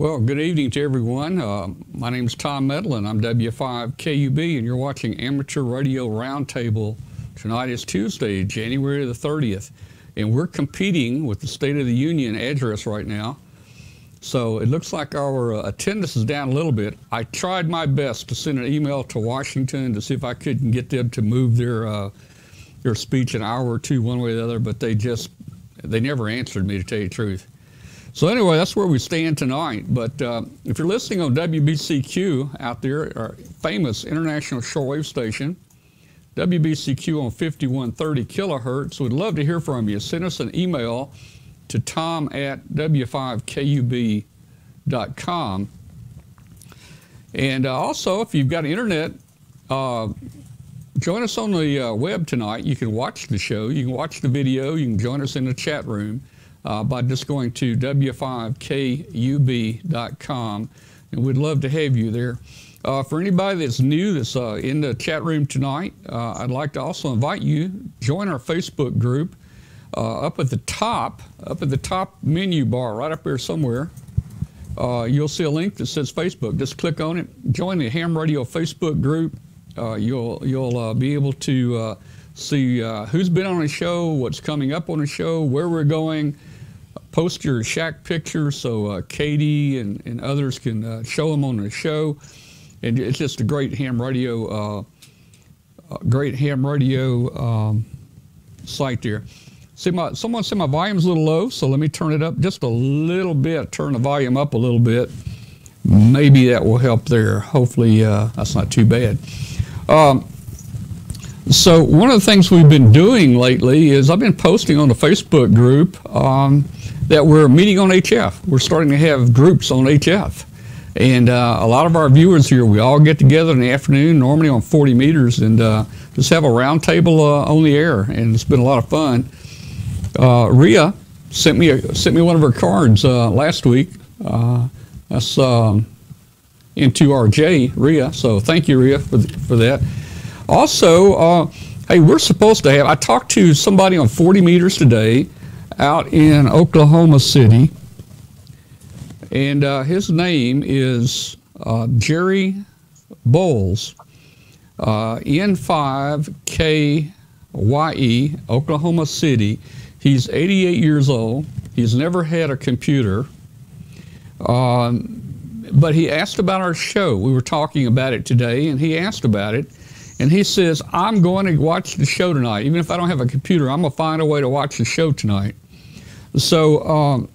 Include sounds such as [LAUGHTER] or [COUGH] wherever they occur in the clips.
Well, good evening to everyone. Uh, my name is Tom Medlin. I'm W5KUB, and you're watching Amateur Radio Roundtable. Tonight is Tuesday, January the 30th, and we're competing with the State of the Union address right now. So it looks like our uh, attendance is down a little bit. I tried my best to send an email to Washington to see if I couldn't get them to move their uh, their speech an hour or two one way or the other, but they just they never answered me to tell you the truth. So anyway, that's where we stand tonight. But uh, if you're listening on WBCQ out there, our famous international shortwave station, WBCQ on 5130 kilohertz, we'd love to hear from you. Send us an email to tom at w5kub.com. And uh, also, if you've got internet, uh, join us on the uh, web tonight. You can watch the show, you can watch the video, you can join us in the chat room uh, by just going to w5kub.com. And we'd love to have you there. Uh, for anybody that's new that's uh, in the chat room tonight, uh, I'd like to also invite you join our Facebook group. Uh, up at the top, up at the top menu bar, right up there somewhere, uh, you'll see a link that says Facebook. Just click on it. Join the Ham Radio Facebook group. you'll you'll be able to see who's been on the show, what's coming up on the show, where we're going post your shack picture so uh, Katie and, and others can uh, show them on the show. And it's just a great ham radio, uh, great ham radio um, site there. See my, someone said my volume's a little low, so let me turn it up just a little bit, turn the volume up a little bit. Maybe that will help there. Hopefully uh, that's not too bad. Um, so one of the things we've been doing lately is I've been posting on the Facebook group um, that we're meeting on HF. We're starting to have groups on HF. And uh, a lot of our viewers here, we all get together in the afternoon, normally on 40 meters, and uh, just have a roundtable uh, on the air. And it's been a lot of fun. Uh, Ria sent me a, sent me one of her cards uh, last week. Uh, that's um, N2RJ, Ria. So thank you, Ria, for, for that. Also, hey, we're supposed to have, I talked to somebody on 40 meters today out in Oklahoma City. And uh, his name is uh, Jerry Bowles, uh, N5KYE, Oklahoma City. He's 88 years old. He's never had a computer. Um, but he asked about our show. We were talking about it today, and he asked about it. And he says, I'm going to watch the show tonight. Even if I don't have a computer, I'm going to find a way to watch the show tonight. So um,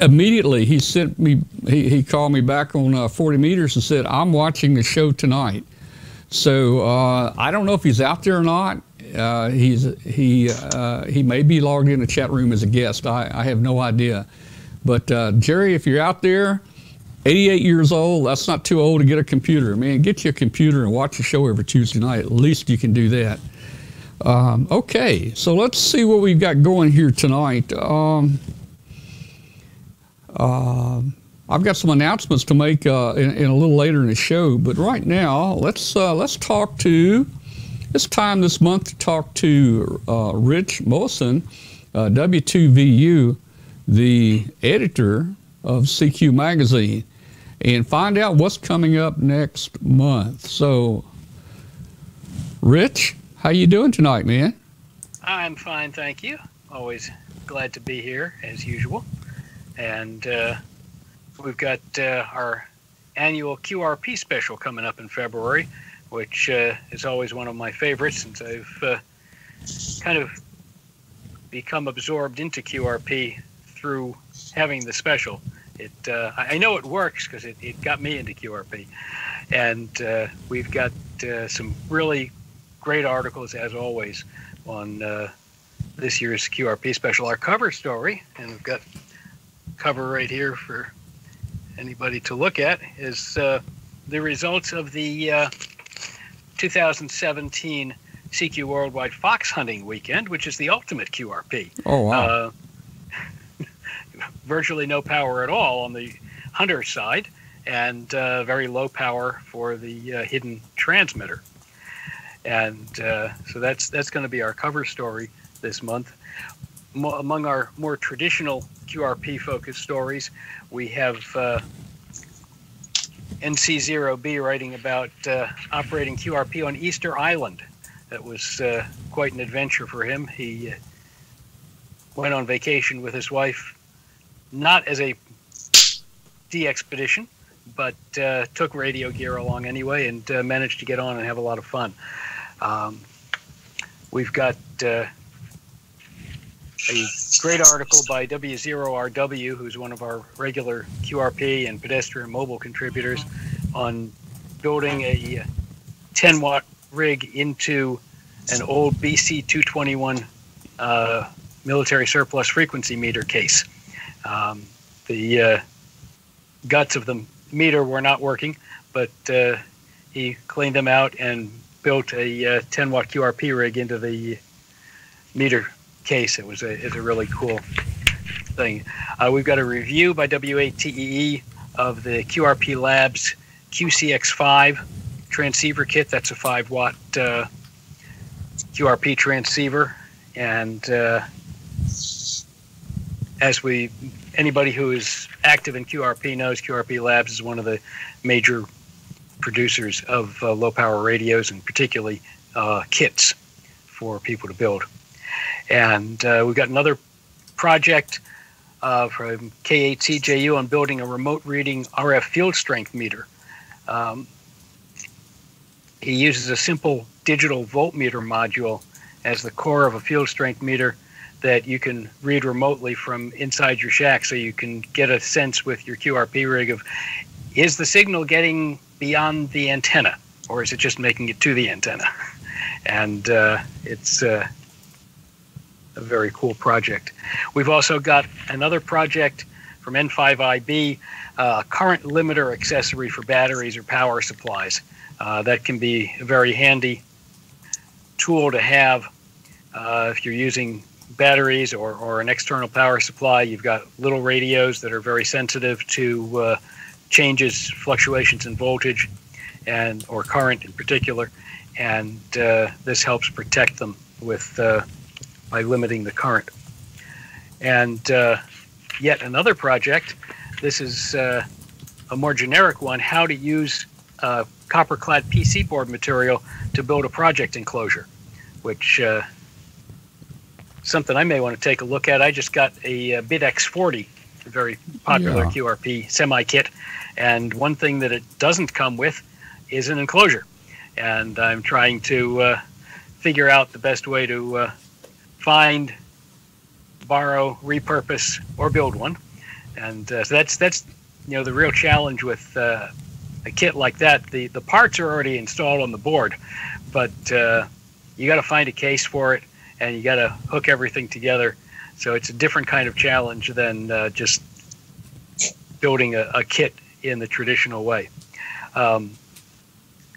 immediately he sent me, he, he called me back on uh, 40 meters and said, I'm watching the show tonight. So uh, I don't know if he's out there or not. Uh, he's, he, uh, he may be logged in the chat room as a guest. I, I have no idea. But uh, Jerry, if you're out there, 88 years old, that's not too old to get a computer. Man, get you a computer and watch the show every Tuesday night. At least you can do that. Um, okay, so let's see what we've got going here tonight. Um, uh, I've got some announcements to make uh, in, in, a little later in the show, but right now let's uh, let's talk to. It's time this month to talk to uh, Rich Moseson, uh, W2VU, the editor of CQ magazine, and find out what's coming up next month. So, Rich. How you doing tonight, man? I'm fine, thank you. Always glad to be here as usual. And uh, we've got uh, our annual QRP special coming up in February, which uh, is always one of my favorites since I've uh, kind of become absorbed into QRP through having the special. It uh, I know it works because it, it got me into QRP, and uh, we've got some really great articles as always on uh, this year's QRP special. Our cover story, and we've got cover right here for anybody to look at, is uh, the results of the uh, 2017 CQ Worldwide Fox Hunting Weekend, which is the ultimate QRP. Oh wow! Uh, [LAUGHS] virtually no power at all on the hunter side, and uh, very low power for the uh, hidden transmitter and uh, so that's that's going to be our cover story this month. mo- among our more traditional QRP focused stories, we have uh, NC0B writing about uh, operating QRP on Easter Island. That was uh, quite an adventure for him. He uh, went on vacation with his wife, not as a a DXpedition, but uh, took radio gear along anyway and managed to get on and have a lot of fun. Um, we've got uh, a great article by W0RW, who's one of our regular QRP and pedestrian mobile contributors, on building a 10 watt rig into an old BC 221 uh, military surplus frequency meter case. Um, the uh, guts of the meter were not working, but uh, he cleaned them out and built a uh, 10 watt QRP rig into the meter case. It was a, it's a really cool thing. Uh, we've got a review by W8TEE of the QRP Labs QCX5 transceiver kit. That's a 5 watt uh, QRP transceiver. And uh, as we, anybody who is active in QRP knows, QRP Labs is one of the major producers of uh, low power radios and particularly uh, kits for people to build. And uh, we've got another project uh, from K8CJU on building a remote reading RF field strength meter. Um, he uses a simple digital voltmeter module as the core of a field strength meter that you can read remotely from inside your shack so you can get a sense with your QRP rig of is the signal getting beyond the antenna or is it just making it to the antenna? [LAUGHS] And uh, it's uh, a very cool project. We've also got another project from N5IB, uh, current limiter accessory for batteries or power supplies. Uh, that can be a very handy tool to have uh, if you're using batteries or, or an external power supply. You've got little radios that are very sensitive to uh, changes, fluctuations in voltage, and or current in particular, and uh, this helps protect them with uh, by limiting the current. And uh, yet another project. This is uh, a more generic one: how to use uh, copper-clad PC board material to build a project enclosure, which uh, something I may want to take a look at. I just got a, BitX40, a very popular Yeah. QRP semi kit, and one thing that it doesn't come with is an enclosure, and I'm trying to uh, figure out the best way to uh, find, borrow, repurpose, or build one, and uh, so that's that's you know the real challenge with uh, a kit like that. The the parts are already installed on the board, but uh, you got to find a case for it, and you got to hook everything together. So it's a different kind of challenge than uh, just building a, a kit in the traditional way. Um,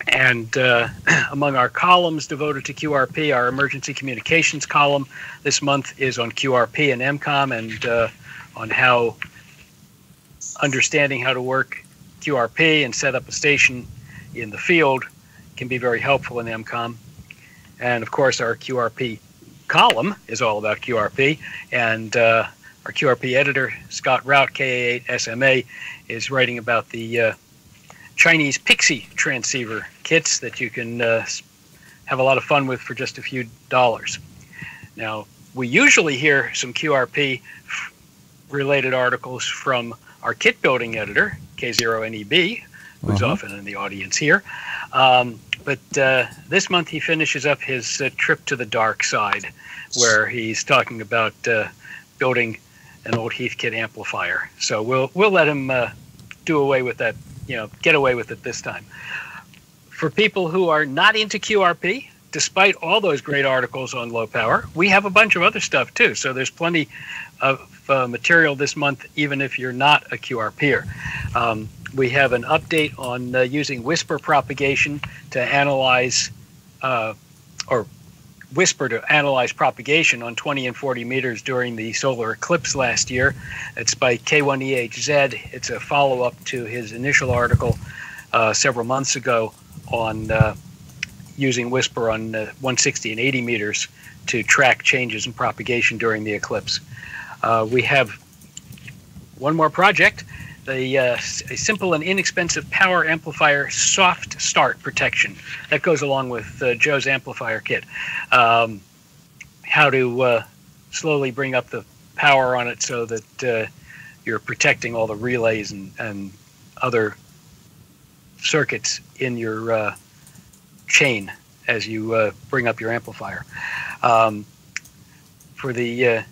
and uh, [CLEARS THROAT] among our columns devoted to QRP, our emergency communications column this month is on QRP and EmComm and uh, on how understanding how to work QRP and set up a station in the field can be very helpful in EmComm. And of course, our QRP column is all about QRP. And uh, our QRP editor, Scott Rought, KA8 SMA, is writing about the uh, Chinese Pixie transceiver kits that you can uh, have a lot of fun with for just a few dollars. Now, we usually hear some QRP f- related articles from our kit building editor, K0NEB, who's Uh-huh. often in the audience here. Um, but uh, this month he finishes up his uh, trip to the dark side, where he's talking about uh, building an old Heathkit amplifier. So we'll we'll let him uh, do away with that, you know, get away with it this time. For people who are not into QRP, despite all those great articles on low power, we have a bunch of other stuff too. So there's plenty of uh, material this month, even if you're not a QRPer. Um, we have an update on uh, using WSPR propagation to analyze, uh, or WSPR to analyze propagation on 20 and 40 meters during the solar eclipse last year. It's by K1EHZ. It's a follow up to his initial article uh, several months ago on uh, using WSPR on uh, 160 and 80 meters to track changes in propagation during the eclipse. Uh, we have one more project, the uh, a simple and inexpensive power amplifier soft start protection. That goes along with uh, Joe's amplifier kit. Um, how to uh, slowly bring up the power on it so that uh, you're protecting all the relays and, and other circuits in your uh, chain as you uh, bring up your amplifier. Um, for the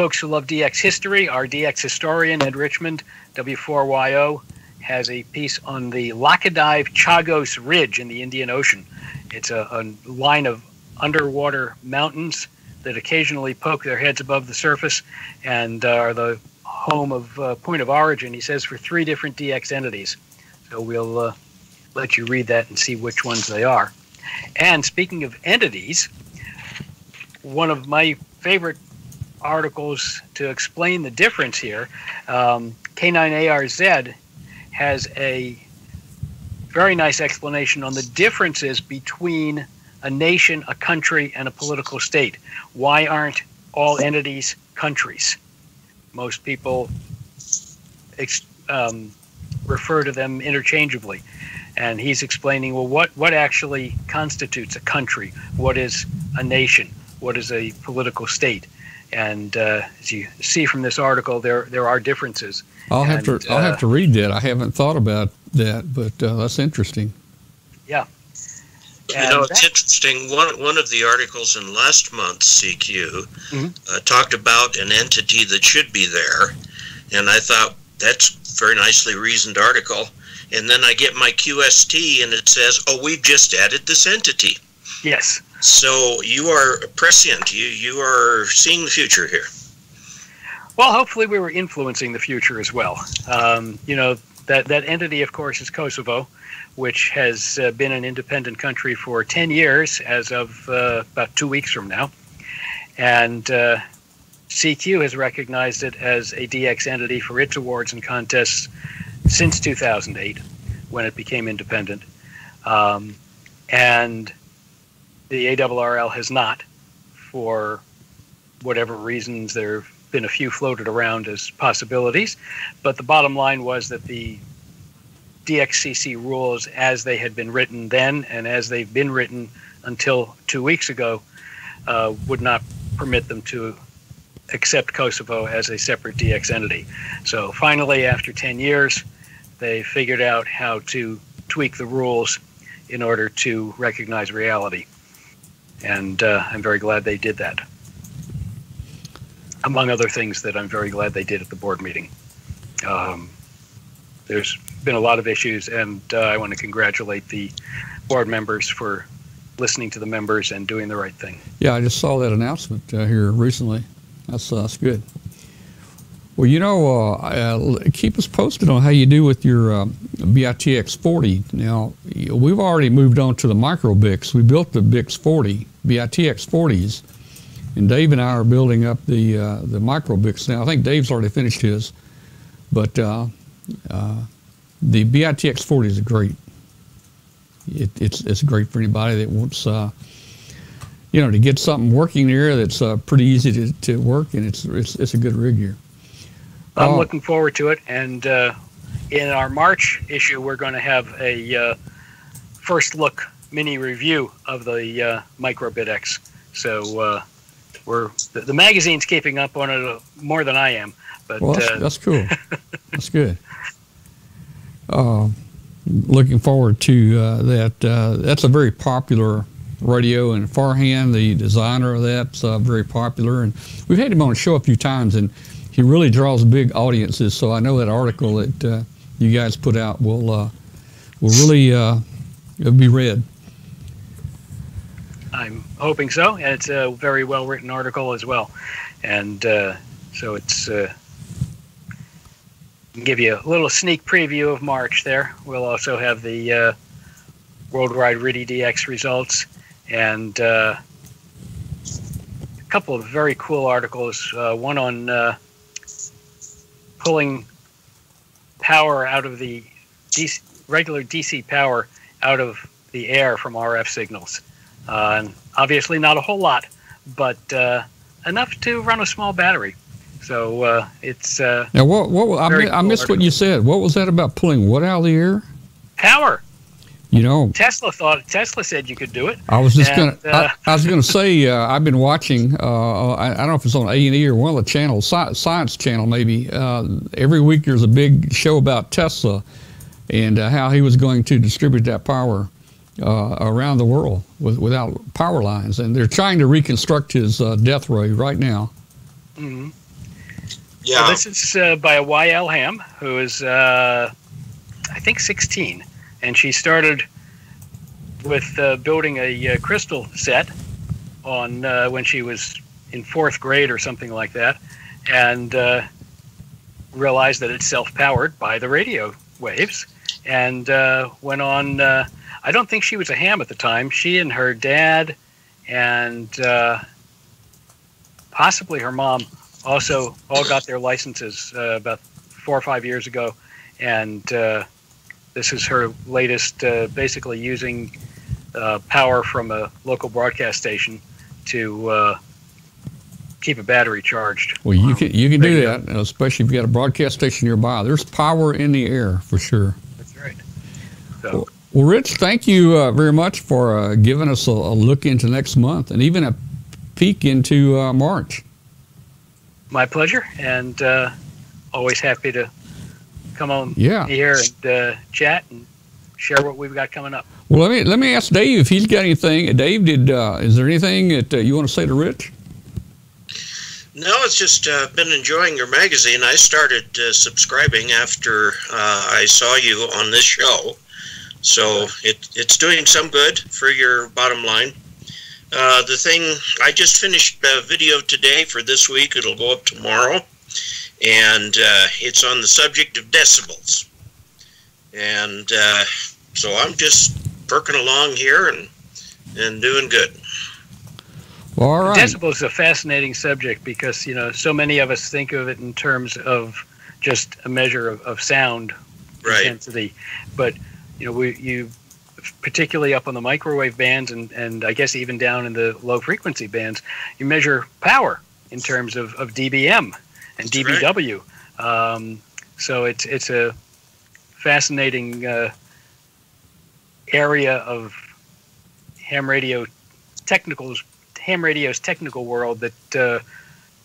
folks who love DX history, our DX historian, Ed Richmond, W4YO, has a piece on the Laccadive Chagos Ridge in the Indian Ocean. It's a, a line of underwater mountains that occasionally poke their heads above the surface and are the home of uh, point of origin, he says, for three different DX entities. So we'll uh, let you read that and see which ones they are. And speaking of entities, one of my favorite articles to explain the difference here, um, K9ARZ has a very nice explanation on the differences between a nation, a country, and a political state. Why aren't all entities countries? Most people um, refer to them interchangeably. And he's explaining well what what actually constitutes a country? What is a nation? What is a political state and uh, as you see from this article there there are differences i'll have to i'll have uh, to read that i haven't thought about that but uh, that's interesting yeah and you know, it's interesting. One one of the articles in last month's CQ mm-hmm. uh, talked about an entity that should be there, and I thought that's very nicely reasoned article and then I get my QST and it says, "Oh, we've just added this entity." Yes. So you are prescient. You you are seeing the future here. Well, hopefully we were influencing the future as well. Um, you know that that entity, of course, is Kosovo, which has uh, been an independent country for ten years, as of uh, about two weeks from now, and. Uh, CQ has recognized it as a DX entity for its awards and contests since 2008 when it became independent. Um, and the ARRL has not, for whatever reasons. There have been a few floated around as possibilities, but the bottom line was that the DXCC rules, as they had been written then and as they've been written until two weeks ago, uh, would not permit them to accept Kosovo as a separate DX entity. So finally, after 10 years, they figured out how to tweak the rules in order to recognize reality. And uh, I'm very glad they did that. Among other things that I'm very glad they did at the board meeting. Um, there's been a lot of issues, and uh, I want to congratulate the board members for listening to the members and doing the right thing. Yeah, I just saw that announcement uh, here recently. That's, uh, that's good. Well, you know, uh, uh, keep us posted on how you do with your uh, BITX 40. Now, we've already moved on to the micro BITX. We built the BITX 40, BITX 40s, and Dave and I are building up the uh, the micro BITX now. I think Dave's already finished his, but uh, uh, the BITX 40 is great. It, it's it's great for anybody that wants you know, to get something working there that's uh, pretty easy to, to work, and it's, it's it's a good rig here. I'm oh. looking forward to it. And uh, in our March issue, we're going to have a uh, first look mini review of the uh, Micro BITX. So uh, we're the, the, magazine's keeping up on it uh, more than I am. But well, that's, uh, that's cool. [LAUGHS] that's good. Uh, looking forward to that. that's a very popular radio, and Farhan, the designer of that's very popular. And we've had him on the show a few times, and he really draws big audiences. So I know that article that uh, you guys put out will uh, will really uh, be read. I'm hoping so, and it's a very well written article as well. And uh, so it's uh, give you a little sneak preview of March. There, we'll also have the uh, worldwide RTTY DX results and uh, a couple of very cool articles. Uh, one on uh, pulling power out of the DC, regular DC power out of the air from RF signals. Uh, and obviously, not a whole lot, but uh, enough to run a small battery. So uh, it's uh, now what? What I, cool I missed what you said. What was that about pulling what out of the air? Power. You know, Tesla thought Tesla said you could do it. I was just and, gonna. Uh, I, I, was gonna [LAUGHS] say uh, I've been watching. Uh, I, I, don't know if it's on A and E or one of the channels, Science Channel maybe. Uh, every week there's a big show about Tesla and uh, how he was going to distribute that power uh, around the world with, without power lines. And they're trying to reconstruct his death ray right now. Mm-hmm. Yeah. this is by a YL Ham who is, I think, 16 and she started with uh, building a uh, crystal set on uh, when she was in fourth grade or something like that, and uh, realized that it's self-powered by the radio waves, and uh, went on. Uh, I don't think she was a ham at the time. She and her dad, and possibly her mom, also all got their licenses about four or five years ago, and this is her latest, uh, basically using uh, power from a local broadcast station to uh, keep a battery charged. Well, you can you can do that, especially if you got a broadcast station nearby. There's power in the air for sure. That's right. So. Well, well Rich, thank you uh, very much for uh, giving us a, a, look into next month and even a peek into uh, March. My pleasure, and uh, always happy to come on yeah. here and uh, chat and share what we've got coming up. Well, let me let me ask Dave if he's got anything. Dave, did uh, is there anything that uh, you want to say to Rich? No, it's just uh, been enjoying your magazine. I started uh, subscribing after uh, I saw you on this show, so it, it's doing some good for your bottom line. Uh, the thing I just finished a video today for this week. It'll go up tomorrow and uh, it's on the subject of decibels. And uh, so I'm just perking along here and and doing good. All right. Decibels is a fascinating subject because you know so many of us think of it in terms of just a measure of, of sound right. intensity, but you know we you particularly up on the microwave bands and, and I guess even down in the low frequency bands, you measure power in terms of, of dBm and dBW. Right. Um, so it's it's a fascinating uh, area of ham radio technicals, ham radio's technical world that uh,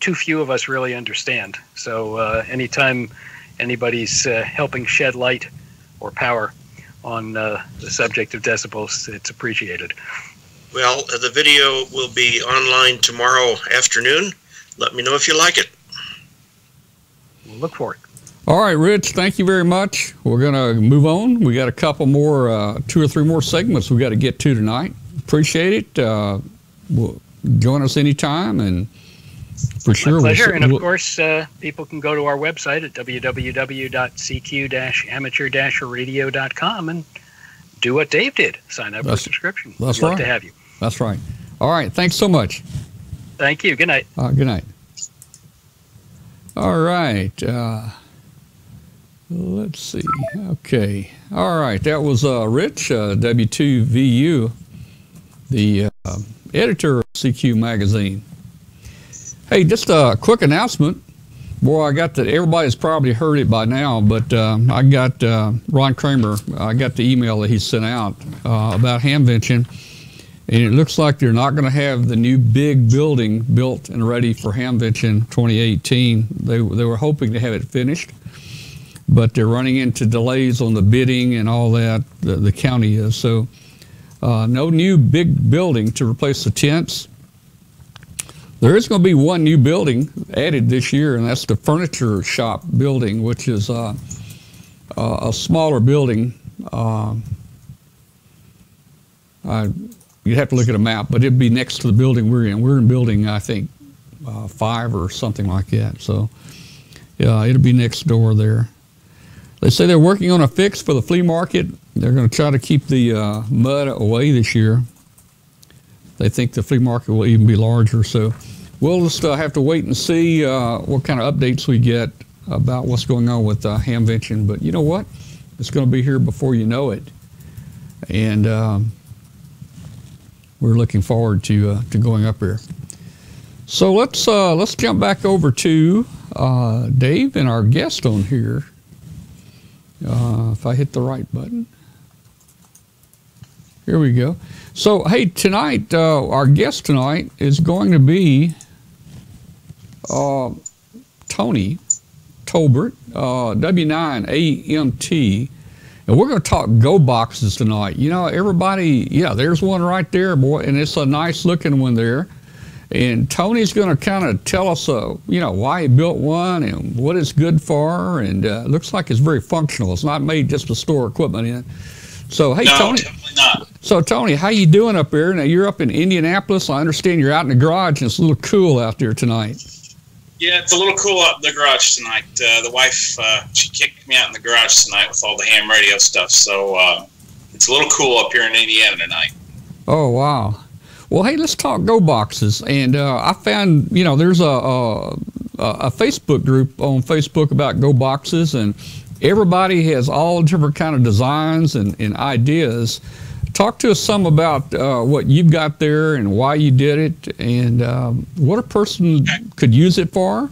too few of us really understand. So uh, anytime anybody's uh, helping shed light or power on uh, the subject of decibels, it's appreciated. Well, the video will be online tomorrow afternoon. Let me know if you like it we'll look for it. All right, Rich, thank you very much. We're going to move on. We got a couple more, uh, two or three more segments we got to get to tonight. Appreciate it. Uh, we'll join us anytime, and for sure. My pleasure. We'll, and of we'll, course, uh, people can go to our website at www.cq-amateur-radio.com and do what Dave did sign up for a subscription. That's We'd right. to have you. That's right. All right. Thanks so much. Thank you. Good night. Uh, good night. All right. Uh, let's see. Okay. All right. That was uh, Rich, uh, W2VU, the uh, editor of CQ Magazine. Hey, just a quick announcement. Boy, I got that. Everybody's probably heard it by now, but uh, I got uh, Ron Kramer. I got the email that he sent out uh, about Hamvention and it looks like they're not going to have the new big building built and ready for Hamvention 2018. They, they were hoping to have it finished, but they're running into delays on the bidding and all that, the, the county is. So uh, no new big building to replace the tents. There is going to be one new building added this year, and that's the furniture shop building, which is uh, uh, a smaller building. Uh, I, You'd have to look at a map, but it'd be next to the building we're in. We're in building, I think, uh, five or something like that. So, yeah, it'll be next door there. They say they're working on a fix for the flea market. They're going to try to keep the uh, mud away this year. They think the flea market will even be larger. So, we'll just uh, have to wait and see uh, what kind of updates we get about what's going on with uh, Hamvention. But you know what? It's going to be here before you know it. And um, we're looking forward to uh, to going up here. So let's uh, let's jump back over to uh, Dave and our guest on here. Uh, if I hit the right button, here we go. So hey, tonight uh, our guest tonight is going to be uh, Tony Tolbert, uh, W9AMT. And we're going to talk go boxes tonight. You know, everybody, yeah, there's one right there, boy, and it's a nice looking one there. And Tony's going to kind of tell us, uh, you know, why he built one and what it's good for. And uh, looks like it's very functional. It's not made just to store equipment in. So, hey, no, Tony. definitely not. So, Tony, how you doing up there? Now, you're up in Indianapolis. I understand you're out in the garage and it's a little cool out there tonight. Yeah, it's a little cool up in the garage tonight. Uh, the wife, uh, she kicked me out in the garage tonight with all the ham radio stuff. So uh, it's a little cool up here in Indiana tonight. Oh, wow. Well, hey, let's talk Go Boxes. And uh, I found, you know, there's a, a, a Facebook group on Facebook about Go Boxes, and everybody has all different kind of designs and, and ideas. Talk to us some about uh, what you've got there and why you did it, and um, what a person could use it for.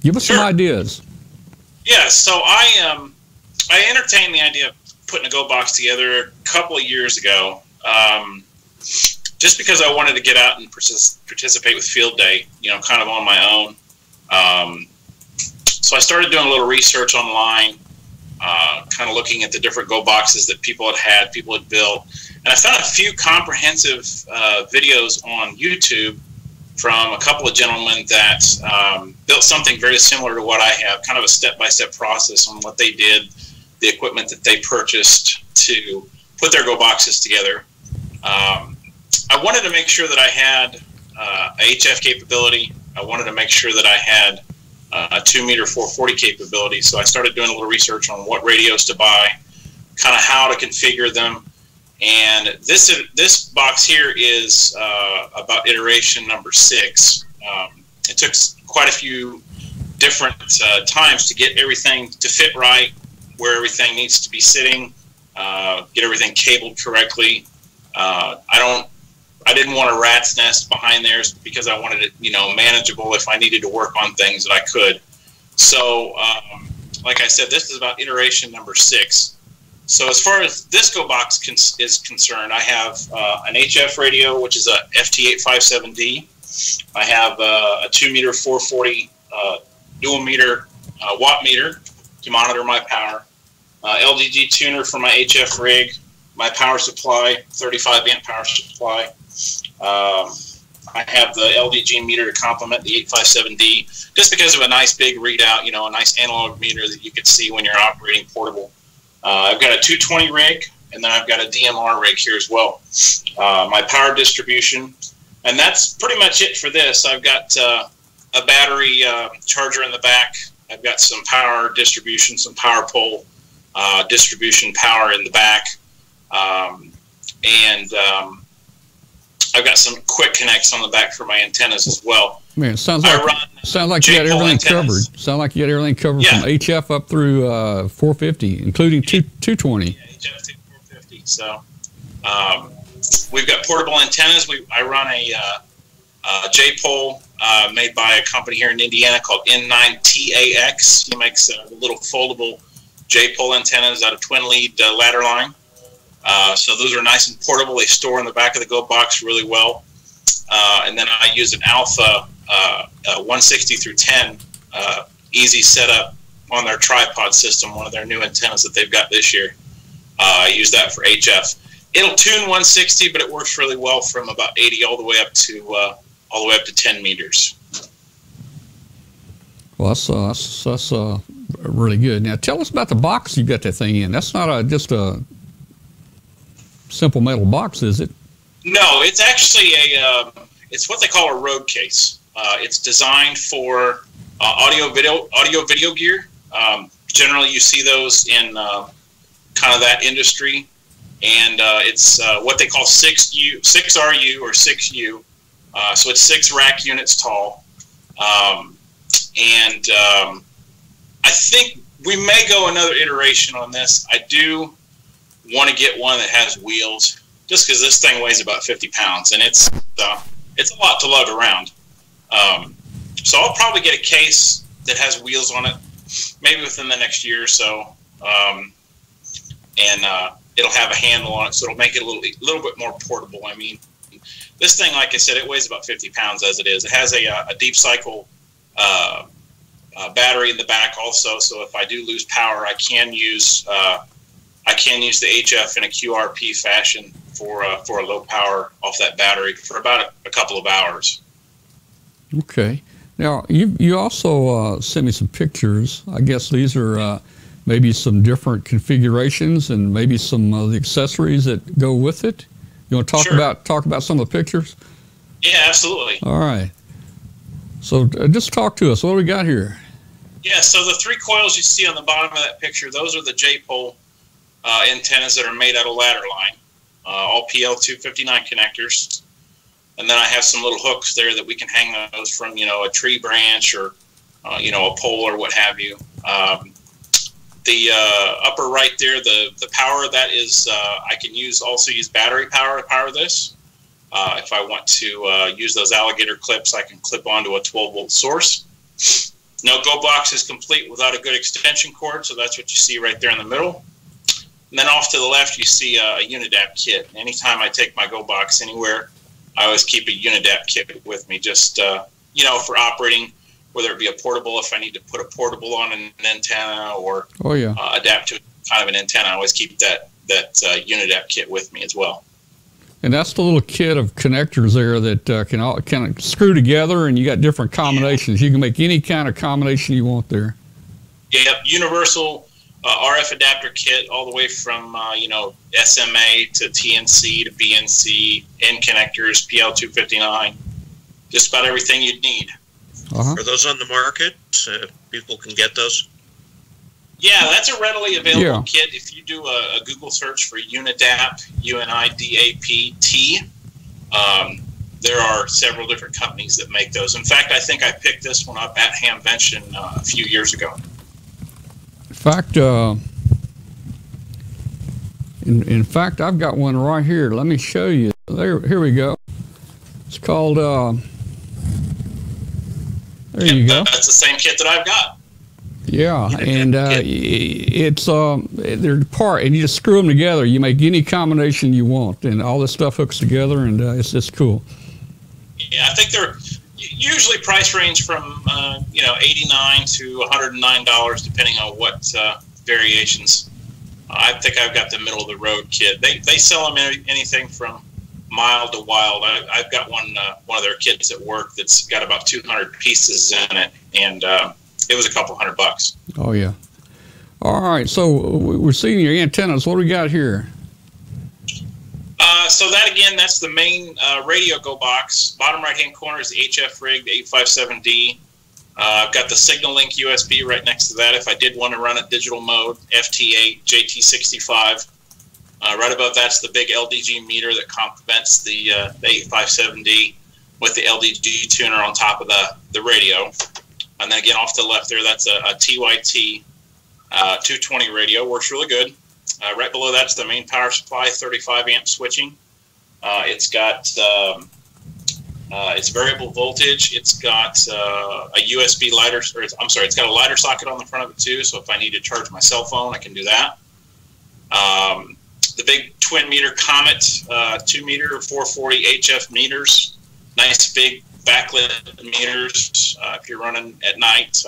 Give us Sure. some ideas. Yeah, so I um, I entertained the idea of putting a Go Box together a couple of years ago, um, just because I wanted to get out and participate with Field Day, you know, kind of on my own. Um, so I started doing a little research online, uh, kind of looking at the different Go Boxes that people had had, people had built, and I found a few comprehensive uh, videos on YouTube from a couple of gentlemen that um, built something very similar to what I have, kind of a step-by-step process on what they did, the equipment that they purchased to put their Go boxes together. Um, I wanted to make sure that I had uh, HF capability. I wanted to make sure that I had uh, a two meter 440 capability. So I started doing a little research on what radios to buy, kind of how to configure them, and this this box here is uh, about iteration number six. Um, it took quite a few different uh, times to get everything to fit right, where everything needs to be sitting, uh, get everything cabled correctly. Uh, I don't. I didn't want a rat's nest behind theirs because I wanted it, you know, manageable if I needed to work on things that I could. So, um, like I said, this is about iteration number six. So as far as this Go box con- is concerned, I have uh, an HF radio, which is a FT857D. I have uh, a two meter 440 uh, dual meter uh, watt meter to monitor my power. Uh, LDG tuner for my HF rig. My power supply, 35 amp power supply. Um, I have the LDG meter to complement the 857D, just because of a nice big readout, you know, a nice analog meter that you can see when you're operating portable. Uh, I've got a 220 rig, and then I've got a DMR rig here as well. Uh, my power distribution, and that's pretty much it for this. I've got uh, a battery uh, charger in the back. I've got some power distribution, some power pole uh, distribution power in the back, um, and um, I've got some quick connects on the back for my antennas as well. Man, sounds like sounds like you got everything antennas. covered. Sound like you got everything covered Yeah. from HF up through uh, 450, including two, 220. HFT 450. So um, we've got portable antennas. We I run a uh, uh, J pole uh, made by a company here in Indiana called N9TAX. He makes uh, little foldable J pole antennas out of twin lead uh, ladder line. Uh, so those are nice and portable. They store in the back of the Go box really well. Uh, and then I use an Alpha uh, uh, 160 through 10 uh, easy setup on their tripod system, one of their new antennas that they've got this year. I use that for HF. It'll tune 160, but it works really well from about 80 all the way up to all the way up to 10 meters. Well, that's that's, really good. Now, tell us about the box you got that thing in. That's not a, just a simple metal box, is it? No, it's actually a um, it's what they call a road case. Uh, it's designed for uh, audio video audio video gear. Um, generally, you see those in uh, kind of that industry, and uh, it's what they call six U six RU or six U. So it's six rack units tall, um, and um, I think we may go another iteration on this. I do want to get one that has wheels just because this thing weighs about 50 pounds and it's uh, it's a lot to lug around. Um, so I'll probably get a case that has wheels on it, maybe within the next year or so, um, and uh, it'll have a handle on it, so it'll make it a little little bit more portable. I mean, this thing, like I said, it weighs about 50 pounds as it is. It has a, uh, a deep cycle uh, uh, battery in the back also, so if I do lose power, I can use uh, I can use the HF in a QRP fashion for uh, for a low power off that battery for about a, a couple of hours. Okay. Now you you also uh, sent me some pictures. I guess these are uh, maybe some different configurations and maybe some of the accessories that go with it. You want to talk sure. about talk about some of the pictures? Yeah, absolutely. All right. So uh, just talk to us. What do we got here? Yeah, so the three coils you see on the bottom of that picture, those are the J-pole uh, antennas that are made out of ladder line, uh, all PL259 connectors. And then I have some little hooks there that we can hang those from, you know, a tree branch or, uh, you know, a pole or what have you. Um, the uh, upper right there, the, the power that is, uh, I can use also use battery power to power this. Uh, if I want to use those alligator clips, I can clip onto a 12 volt source. No Go box is complete without a good extension cord, so that's what you see right there in the middle. And then off to the left, you see a, Unidapt kit. Anytime I take my Go box anywhere, I always keep a Unidapt kit with me, just uh, you know, for operating, whether it be a portable, if I need to put a portable on an antenna, or oh yeah, uh, adapt to kind of an antenna. I always keep that that uh, Unidapt kit with me as well. And that's the little kit of connectors there that uh, can all kind of screw together, and you got different combinations. Yeah. You can make any kind of combination you want there. Yep, universal uh, RF adapter kit, all the way from uh, you know SMA to TNC to BNC, N connectors, PL259, just about everything you'd need. Uh-huh. Are those on the market? So people can get those. Yeah, that's a readily available yeah. kit. If you do a, a, Google search for Unidapt, U N I D A P T, um, there are several different companies that make those. In fact, I think I picked this one up at Hamvention uh, a few years ago. In fact, uh, in, in fact, I've got one right here. Let me show you. There, here we go. It's called. Uh, there you go. That's the same kit that I've got. Yeah, and uh, it's um, they're part, and you just screw them together. You make any combination you want, and all this stuff hooks together, and uh, it's just cool. Yeah, I think they're usually price range from uh, you know eighty nine to one hundred and nine dollars, depending on what uh, variations. I think I've got the middle of the road kit. They they sell them any, anything from mild to wild. I, have got one uh, one of their kits at work that's got about two hundred pieces in it, and uh, it was a couple hundred bucks. Oh yeah. All right, so we're seeing your antennas. What do we got here? Uh, so that again, that's the main uh, radio go box. Bottom right hand corner is the HF rig, the 857D. Uh, I've got the SignaLink USB right next to that. If I did want to run it digital mode, FT8, JT65. Uh, right above that's the big LDG meter that complements the, uh, the 857D with the LDG tuner on top of the, the radio. And then again, off to the left there, that's a, a TYT uh, 220 radio. Works really good. Uh, right below that's the main power supply, 35 amp switching. Uh, it's got um, uh, it's variable voltage. It's got uh, a USB lighter, or I'm sorry, it's got a lighter socket on the front of it too. So if I need to charge my cell phone, I can do that. Um, the big twin meter Comet, uh, two meter 440 HF meters, nice big backlit meters. Uh, if you're running at night,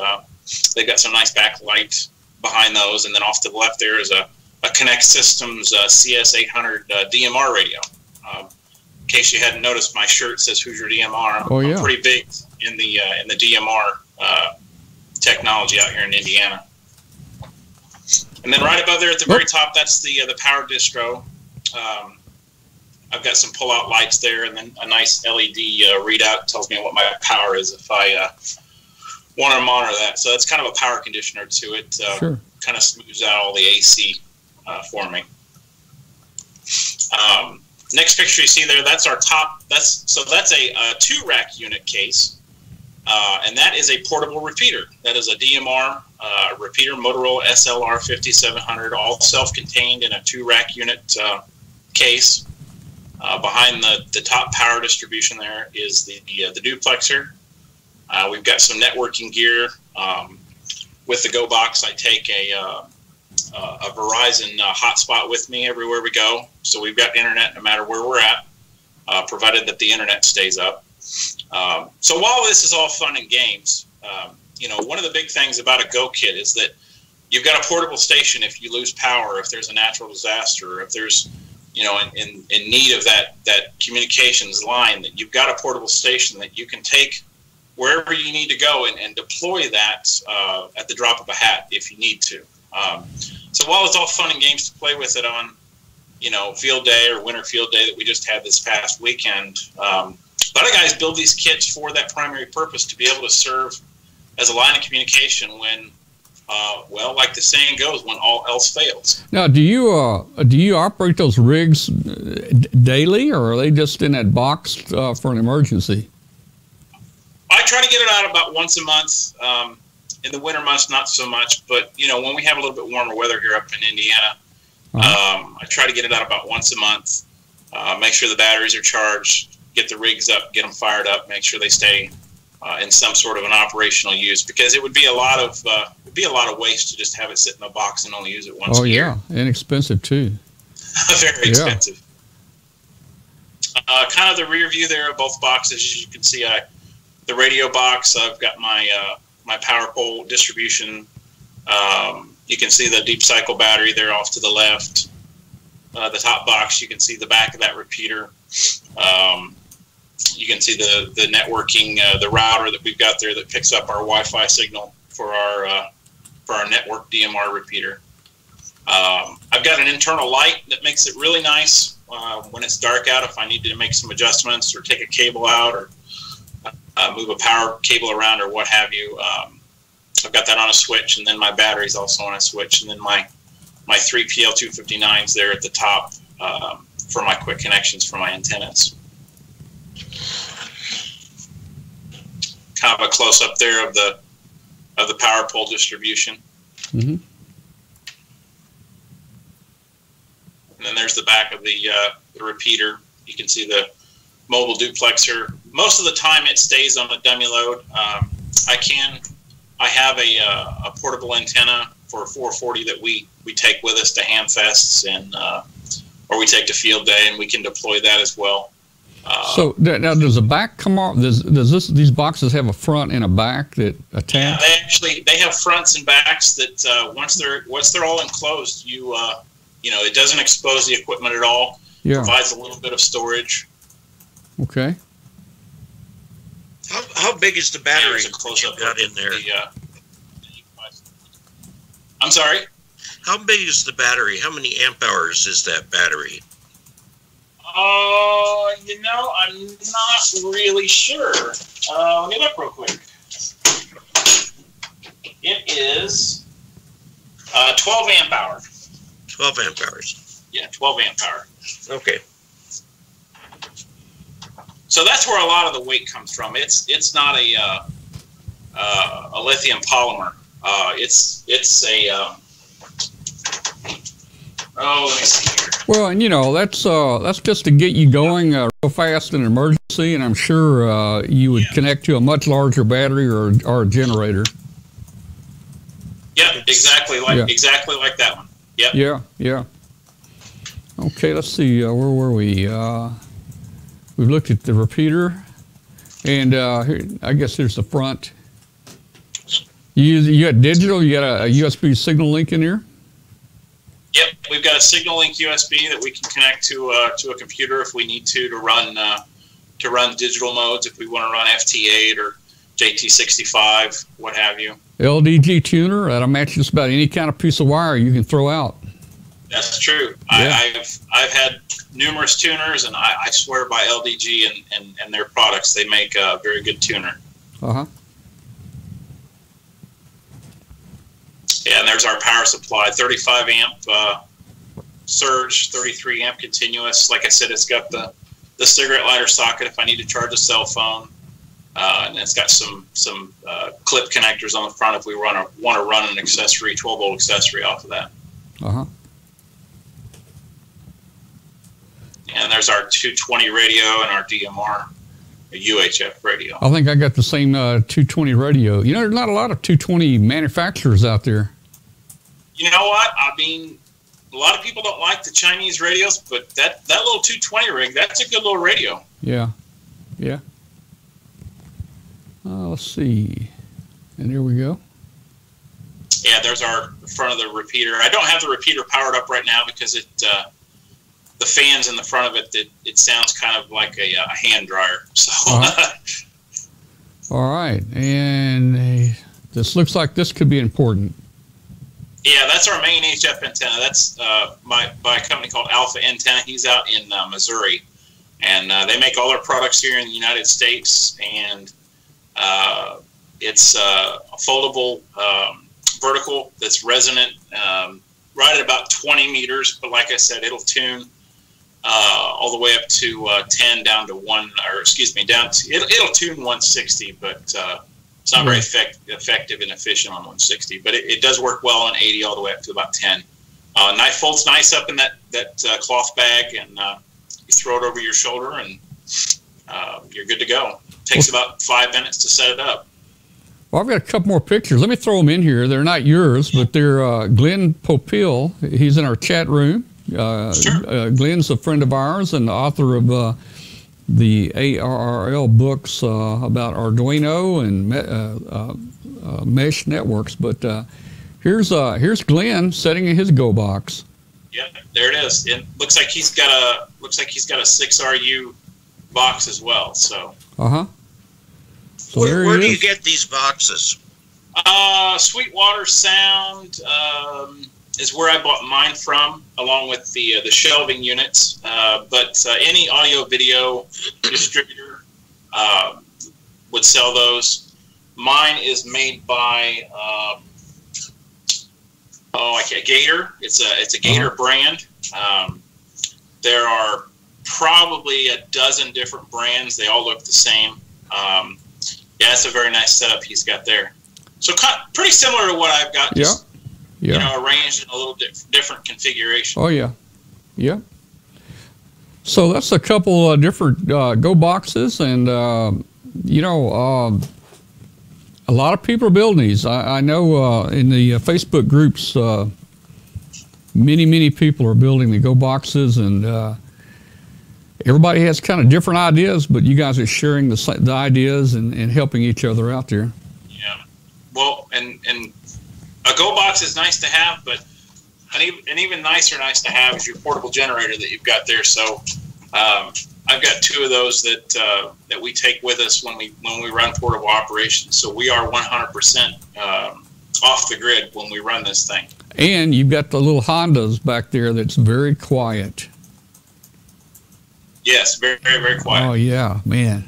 they've got some nice backlight behind those. And then off to the left there is a, a Connect Systems uh, CS800 uh, DMR radio. Um, in case you hadn't noticed, my shirt says Hoosier DMR. Oh, yeah. I'm pretty big in the uh, in the DMR uh, technology out here in Indiana. And then right above there at the very top, that's the the power distro. Um, I've got some pull-out lights there, and then a nice LED uh, readout tells me what my power is if I uh, want to monitor that. So that's kind of a power conditioner to it. Uh, sure. Kind of smooths out all the AC uh, for me. Um, next picture you see there, that's our top. That's so that's a, a two rack unit case, uh, and that is a portable repeater. That is a DMR uh, repeater, Motorola SLR 5700, all self-contained in a two rack unit case. Uh, behind the, the top power distribution there is the the, uh, the duplexer. Uh, we've got some networking gear. Um, with the Go Box, I take a uh, a Verizon uh, hotspot with me everywhere we go. So we've got internet no matter where we're at, uh, provided that the internet stays up. Um, so while this is all fun and games, um, you know, one of the big things about a Go kit is that you've got a portable station if you lose power, if there's a natural disaster, if there's you know, in, in, in, need of that, that communications line, that you've got a portable station that you can take wherever you need to go and, and deploy that uh, at the drop of a hat if you need to. Um, so while it's all fun and games to play with it on, you know, field day or winter field day that we just had this past weekend, um, a lot of guys build these kits for that primary purpose to be able to serve as a line of communication when uh, well, like the saying goes, when all else fails. Now, do you uh, do you operate those rigs uh, daily, or are they just in that box uh, for an emergency? I try to get it out about once a month. Um, in the winter months, not so much, but you know, when we have a little bit warmer weather here up in Indiana, uh-huh. um, I try to get it out about once a month. Uh, make sure the batteries are charged, get the rigs up, get them fired up, make sure they stay uh, in some sort of an operational use because it would be a lot of uh, would be a lot of waste to just have it sit in a box and only use it once. Oh yeah, inexpensive too. [LAUGHS] Very expensive. Yeah. Uh, kind of the rear view there of both boxes. As you can see, I the radio box. I've got my uh, my power pole distribution. Um, you can see the deep cycle battery there off to the left. Uh, the top box, you can see the back of that repeater. Um, you can see the the networking, uh, the router that we've got there that picks up our Wi-Fi signal for our uh, for our network DMR repeater. Um, I've got an internal light that makes it really nice uh, when it's dark out. If I need to make some adjustments or take a cable out or uh, move a power cable around or what have you, um, I've got that on a switch, and then my battery's also on a switch, and then my my three PL259s there at the top um, for my quick connections for my antennas. kind of a close up there of the of the power pole distribution. Mm-hmm. And then there's the back of the uh, the repeater. You can see the mobile duplexer. Most of the time, it stays on a dummy load. Um, I can. I have a, uh, a portable antenna for 440 that we, we take with us to hamfests and uh, or we take to field day, and we can deploy that as well so now, does the back come off? Does, does this these boxes have a front and a back that attach? Yeah, they actually they have fronts and backs that uh, once they're once they're all enclosed, you uh, you know it doesn't expose the equipment at all. Yeah. Provides a little bit of storage. Okay. How, how big is the battery yeah, close up got in there? The, uh, I'm sorry. How big is the battery? How many amp hours is that battery? Uh, you know, I'm not really sure. Uh, let me look real quick. It is uh, 12 amp hour. 12 amp hours. Yeah, 12 amp hour. Okay. So that's where a lot of the weight comes from. It's it's not a uh, uh, a lithium polymer. Uh, it's it's a um, oh let me see here. Well, and you know that's uh, that's just to get you going uh, real fast in an emergency, and I'm sure uh, you would yeah. connect to a much larger battery or or a generator. Yeah, exactly like yeah. exactly like that one. Yeah. Yeah, yeah. Okay, let's see. Uh, where were we? We've looked at the repeater, and uh, here, I guess here's the front. You you got digital. You got a, a USB SignaLink in here. Yep, we've got a SignaLink USB that we can connect to uh, to a computer if we need to to run uh, to run digital modes if we want to run FT8 or JT65, what have you. LDG tuner that'll match just about any kind of piece of wire you can throw out. That's true. Yeah. I, have I've had numerous tuners, and I, I swear by LDG and, and, and their products, they make a very good tuner. Uh huh. Yeah, and there's our power supply, 35 amp uh, surge, 33 amp continuous. Like I said, it's got the the cigarette lighter socket if I need to charge a cell phone, uh, and it's got some some uh, clip connectors on the front if we run a, want to run an accessory, 12 volt accessory off of that. Uh huh. And there's our 220 radio and our DMR a UHF radio. I think I got the same uh, 220 radio. You know, there's not a lot of 220 manufacturers out there. You know what? I mean, a lot of people don't like the Chinese radios, but that, that little 220 rig, that's a good little radio. Yeah. Yeah. Uh, let's see. And here we go. Yeah, there's our front of the repeater. I don't have the repeater powered up right now because it uh, the fans in the front of it, that it sounds kind of like a, a hand dryer. [LAUGHS] So. Uh-huh. All right, and uh, this looks like this could be important. Yeah, that's our main HF antenna. That's uh, my by a company called Alpha Antenna. He's out in uh, Missouri, and uh, they make all their products here in the United States. And uh, it's uh, a foldable um, vertical that's resonant, um, right at about 20 meters. But like I said, it'll tune uh, all the way up to uh, 10 down to one, or excuse me, down to, it'll, it'll tune 160, but uh, it's not very effect, effective and efficient on 160. But it, it, does work well on 80 all the way up to about 10. Uh, knife folds nice up in that, that uh, cloth bag, and uh, you throw it over your shoulder, and uh, you're good to go. Takes about five minutes to set it up. Well, I've got a couple more pictures. Let me throw them in here. They're not yours, but they're Glenn Popiel. He's in our chat room. Uh, sure. Uh, Glenn's a friend of ours and the author of uh, the ARRL books uh, about Arduino and me uh, uh, mesh networks. But here's here's Glenn setting his Go box. Yeah, there it is. It looks like he's got a looks like he's got a six RU box as well. So. Uh huh. So where, where do you get these boxes? Uh, Sweetwater Sound. Um, is where I bought mine from, along with the uh, the shelving units. Uh, but uh, any audio video distributor uh, would sell those. Mine is made by um, oh, I can't Gator. It's a it's a Gator uh-huh. brand. Um, there are probably a dozen different brands. They all look the same. Um, yeah, it's a very nice setup he's got there. So pretty similar to what I've got. Yeah yeah. you know, arranged in a little different configuration. Oh yeah, yeah. So that's a couple of different uh, Go boxes, and uh, you know, uh, a lot of people are building these. I, I know uh, in the uh, Facebook groups, uh, many many people are building the Go boxes, and everybody has kind of different ideas, but you guys are sharing the, the ideas and, and helping each other out there. Yeah. Well, and and a Go box is nice to have, but an even, an even nicer nice to have is your portable generator that you've got there. So um, I've got two of those that uh, that we take with us when we when we run portable operations. So we are 100% um, off the grid when we run this thing. And you've got the little Hondas back there that's very quiet. Yes, very very very quiet. Oh yeah, man.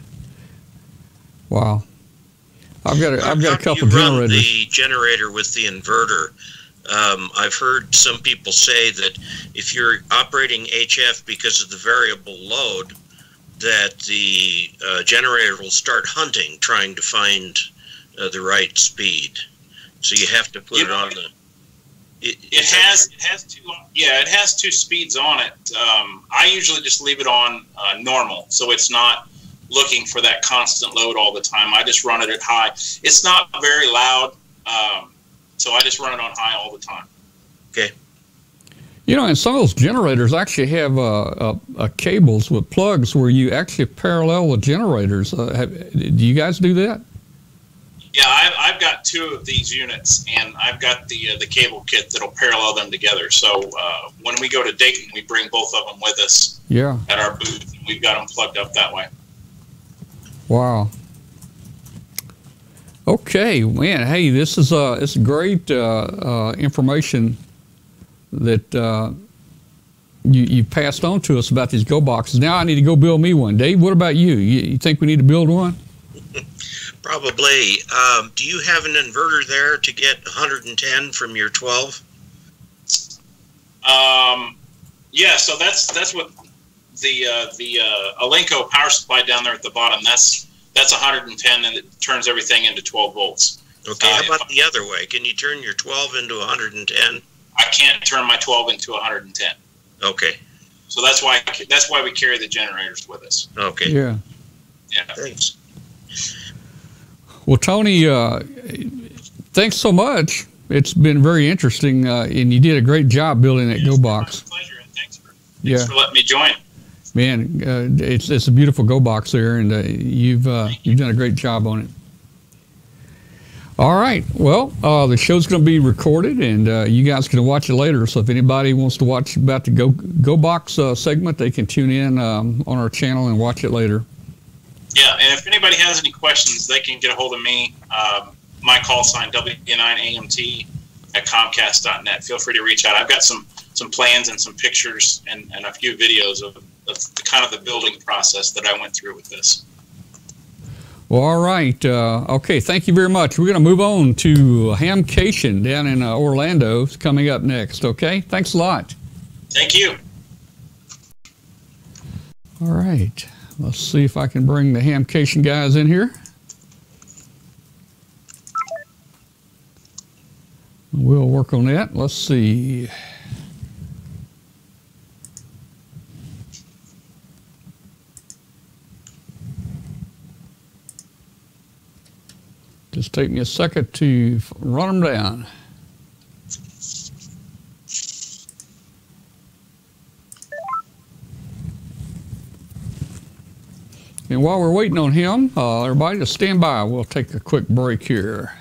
Wow. I've got a, I've got a couple you run generators. the generator with the inverter. Um, I've heard some people say that if you're operating HF because of the variable load, that the uh, generator will start hunting, trying to find uh, the right speed. So you have to put you it know, on the. It, it has it has two yeah it has two speeds on it. Um, I usually just leave it on uh, normal, so it's not looking for that constant load all the time. I just run it at high. It's not very loud, um, so I just run it on high all the time. Okay. You know, and some of those generators actually have uh, uh, uh, cables with plugs where you actually parallel the generators. Uh, have, do you guys do that? Yeah, I've, I've got two of these units, and I've got the uh, the cable kit that'll parallel them together. So uh, when we go to Dayton, we bring both of them with us. Yeah. At our booth, and we've got them plugged up that way. Wow. Okay, man. Hey, this is uh, it's great uh, uh, information that uh, you you passed on to us about these go boxes. Now I need to go build me one. Dave, what about you? You, you think we need to build one? [LAUGHS] Probably. Um, do you have an inverter there to get 110 from your 12? Um, yeah. So that's that's what the uh, the uh, Alinco power supply down there at the bottom, that's that's 110 and it turns everything into 12 volts. Okay, how uh, about the other way? Can you turn your 12 into 110? I can't turn my 12 into 110. Okay. So that's why that's why we carry the generators with us. Okay. Yeah. Yeah. Thanks. Well, Tony, uh, thanks so much. It's been very interesting, uh, and you did a great job building that Go box. pleasure, and thanks for, thanks yeah. for letting me join. Man, uh, it's it's a beautiful Go box there, and uh, you've uh, you. you've done a great job on it. All right. Well, uh, the show's going to be recorded, and uh, you guys can watch it later. So if anybody wants to watch about the Go Go Box uh, segment, they can tune in um, on our channel and watch it later. Yeah, and if anybody has any questions, they can get a hold of me. Um, my call sign W9AMT at Comcast.net. Feel free to reach out. I've got some some plans and some pictures and, and a few videos of, of the kind of the building process that I went through with this. Well, all right. Uh, okay, thank you very much. We're going to move on to Hamcation down in uh, Orlando. It's coming up next. Okay, thanks a lot. Thank you. All right. Let's see if I can bring the Hamcation guys in here. We'll work on that. Let's see. Just take me a second to run them down. And while we're waiting on him, uh, everybody just stand by. We'll take a quick break here.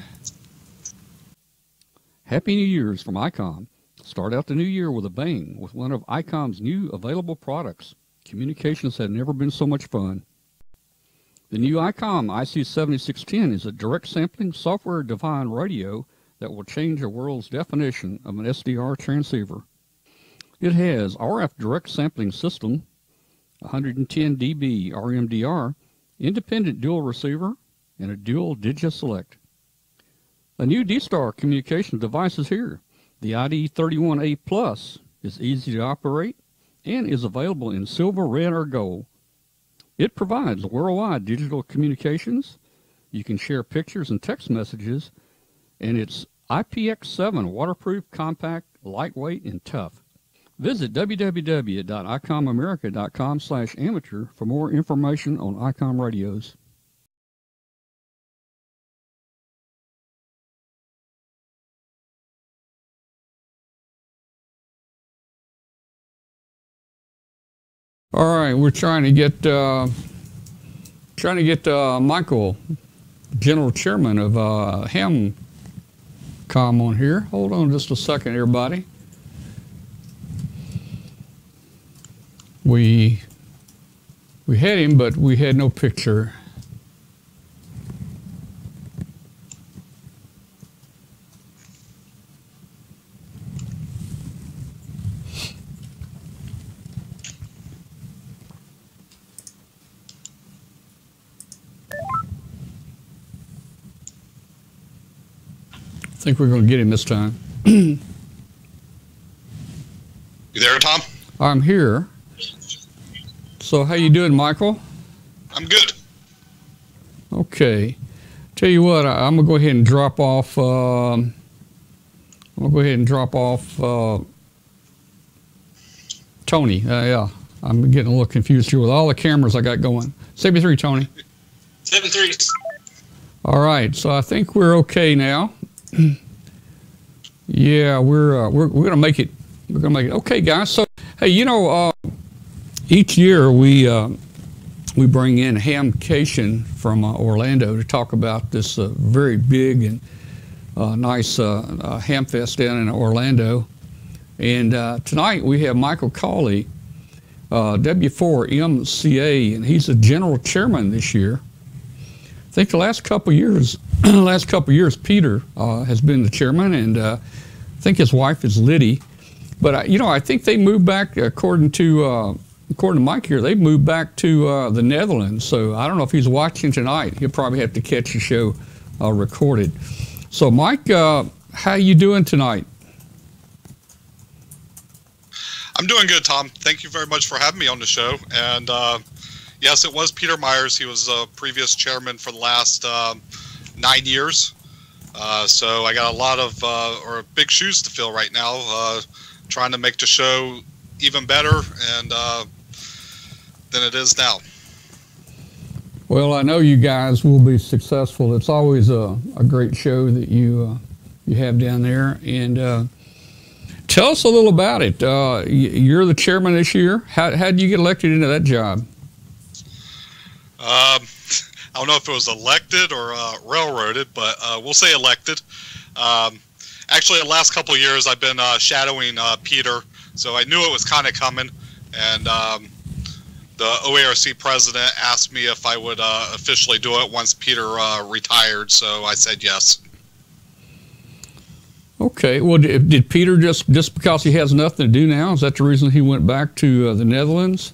Happy New Year's from ICOM. Start out the new year with a bang with one of ICOM's new available products. Communications had never been so much fun. The new ICOM IC7610 is a direct sampling software defined radio that will change the world's definition of an SDR transceiver. It has RF direct sampling system, 110 dB RMDR, independent dual receiver, and a dual DigiSelect. A new D-Star communication device is here. The ID31A Plus is easy to operate and is available in silver, red, or gold. It provides worldwide digital communications. You can share pictures and text messages, and it's IPX7 waterproof, compact, lightweight, and tough. Visit www.icomamerica.com slash amateur for more information on ICOM radios. All right, we're trying to get uh, trying to get uh, Michael, General Chairman of uh, HamCom, on here. Hold on just a second, everybody. We we had him, but we had no picture. Think we're going to get him this time. [CLEARS THROAT] you there, Tom? I'm here. So how you doing, Michael? I'm good. Okay. Tell you what, I, am gonna go ahead and drop off. Uh, I'm gonna go ahead and drop off uh, Tony. Uh, yeah, I'm getting a little confused here with all the cameras I got going. Seven three, Tony. Seven three. All right, so I think we're okay now. Yeah, we're, uh, we're we're gonna make it. We're gonna make it. Okay, guys. So hey, you know, uh, each year we uh, we bring in Ham Hamcation from uh, Orlando to talk about this uh, very big and uh, nice ham fest down in Orlando. And tonight we have Michael Cauley, W4MCA, and he's the general chairman this year. I think the last couple years [CLEARS THROAT] last couple years, Peter uh, has been the chairman, and uh, I think his wife is Liddy. But uh, you know, I think they moved back according to uh, according to Mike here. They moved back to uh, the Netherlands. So I don't know if he's watching tonight. He'll probably have to catch the show uh, recorded. So Mike, how you doing tonight? I'm doing good, Tom. Thank you very much for having me on the show. And yes, it was Peter Myers. He was a previous chairman for the last nine years. Uh, so I got a lot of uh, or big shoes to fill right now, uh, trying to make the show even better and uh, than it is now. Well, I know you guys will be successful. It's always a, a great show that you uh, you have down there, and uh, tell us a little about it. Uh, you're the chairman this year. How how did you get elected into that job? Um, [LAUGHS] I don't know if it was elected or uh, railroaded, but uh, we'll say elected. Um, actually, the last couple years, I've been uh, shadowing Peter, so I knew it was kind of coming, and um, the OARC president asked me if I would uh, officially do it once Peter uh, retired, so I said yes. Okay. Well, did, did, Peter just just because he has nothing to do now? Is that the reason he went back to uh, the Netherlands?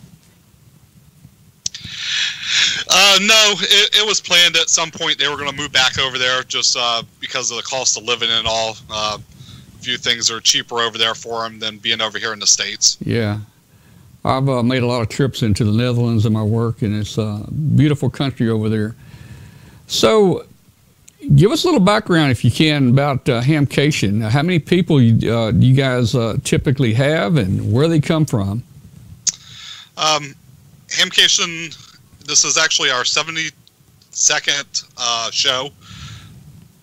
Uh, no, it, it, was planned at some point they were going to move back over there just uh, because of the cost of living and all. Uh, a few things are cheaper over there for them than being over here in the states. Yeah, I've uh, made a lot of trips into the Netherlands in my work, and it's a beautiful country over there. So, give us a little background, if you can, about uh, Hamcation. How many people you, uh, you guys uh, typically have, and where they come from? Um, Hamcation. This is actually our 72nd uh, show.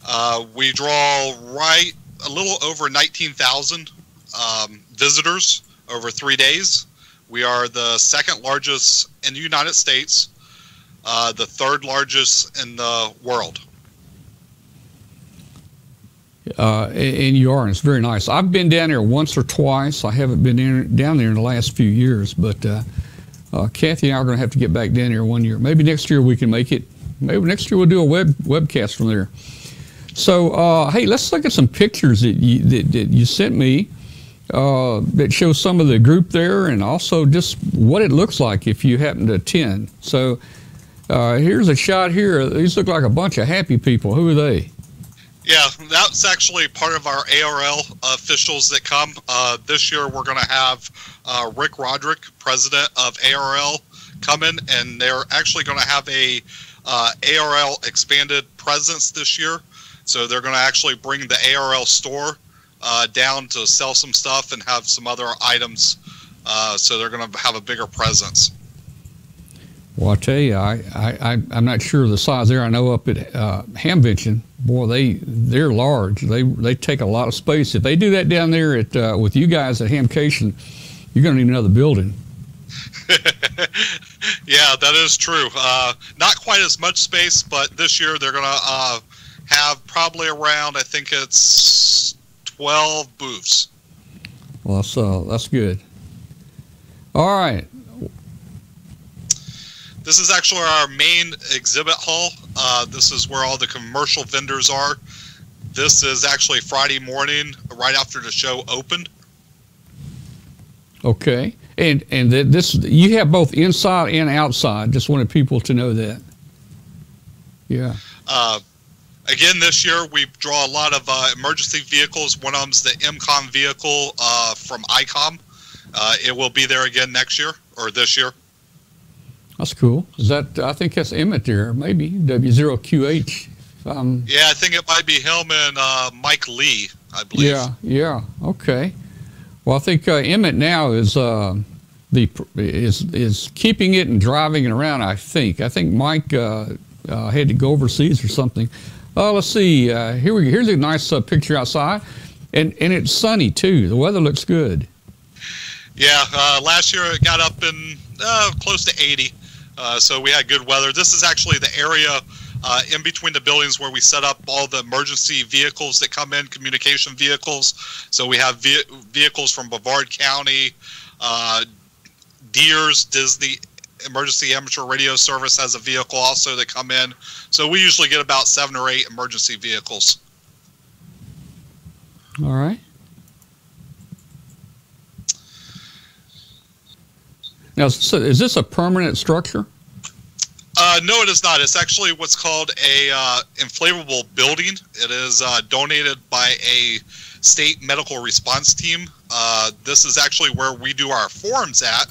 Uh, we draw right a little over 19,000 um, visitors over three days. We are the second largest in the United States, uh, the third largest in the world. Uh, and you are, and it's very nice. I've been down there once or twice. I haven't been in, down there in the last few years, but uh, uh, Kathy and I are going to have to get back down here one year. Maybe next year we can make it. Maybe next year we'll do a web webcast from there. So, uh, hey, let's look at some pictures that you, that, that you sent me uh, that shows some of the group there and also just what it looks like if you happen to attend. So uh, here's a shot here. These look like a bunch of happy people. Who are they? Yeah, that's actually part of our ARRL officials that come. Uh, this year we're going to have uh, Rick Roderick, president of ARRL, come in, and they're actually going to have a uh, ARRL expanded presence this year. So they're going to actually bring the ARRL store uh, down to sell some stuff and have some other items. Uh, so they're going to have a bigger presence. Well, I tell you, I, I, I'm not sure the size there. I know up at uh, Hamvention, boy, they they're large. They they take a lot of space. If they do that down there at uh, with you guys at Hamcation, you're going to need another building. [LAUGHS] yeah, that is true. Uh, not quite as much space, but this year they're going to uh, have probably around. I think it's 12 booths. Well, that's, uh, that's good. All right. This is actually our main exhibit hall. Uh, this is where all the commercial vendors are. This is actually Friday morning, right after the show opened. Okay, and and this you have both inside and outside. Just wanted people to know that. Yeah. Uh, Again, this year we draw a lot of uh, emergency vehicles. One of them's the MCOM vehicle uh, from ICOM. Uh, it will be there again next year or this year. That's cool. Is that I think that's Emmett there, maybe W0QH. Um, yeah, I think it might be him and uh, Mike Lee, I believe. Yeah, yeah, okay. Well, I think uh, Emmett now is uh, the is is keeping it and driving it around. I think. I think Mike had to go overseas or something. Oh, let's see. Uh, here we here's a nice uh, picture outside, and and it's sunny too. The weather looks good. Yeah, uh, last year it got up in uh, close to 80, uh, so we had good weather. This is actually the area uh, in between the buildings where we set up all the emergency vehicles that come in, communication vehicles. So we have ve- vehicles from Brevard County, Deers, Disney emergency amateur radio service has a vehicle also that come in. So we usually get about seven or eight emergency vehicles. All right. Now, so is this a permanent structure? Uh, no, it is not. It's actually what's called a uh, inflatable building. It is uh, donated by a state medical response team. Uh, this is actually where we do our forums at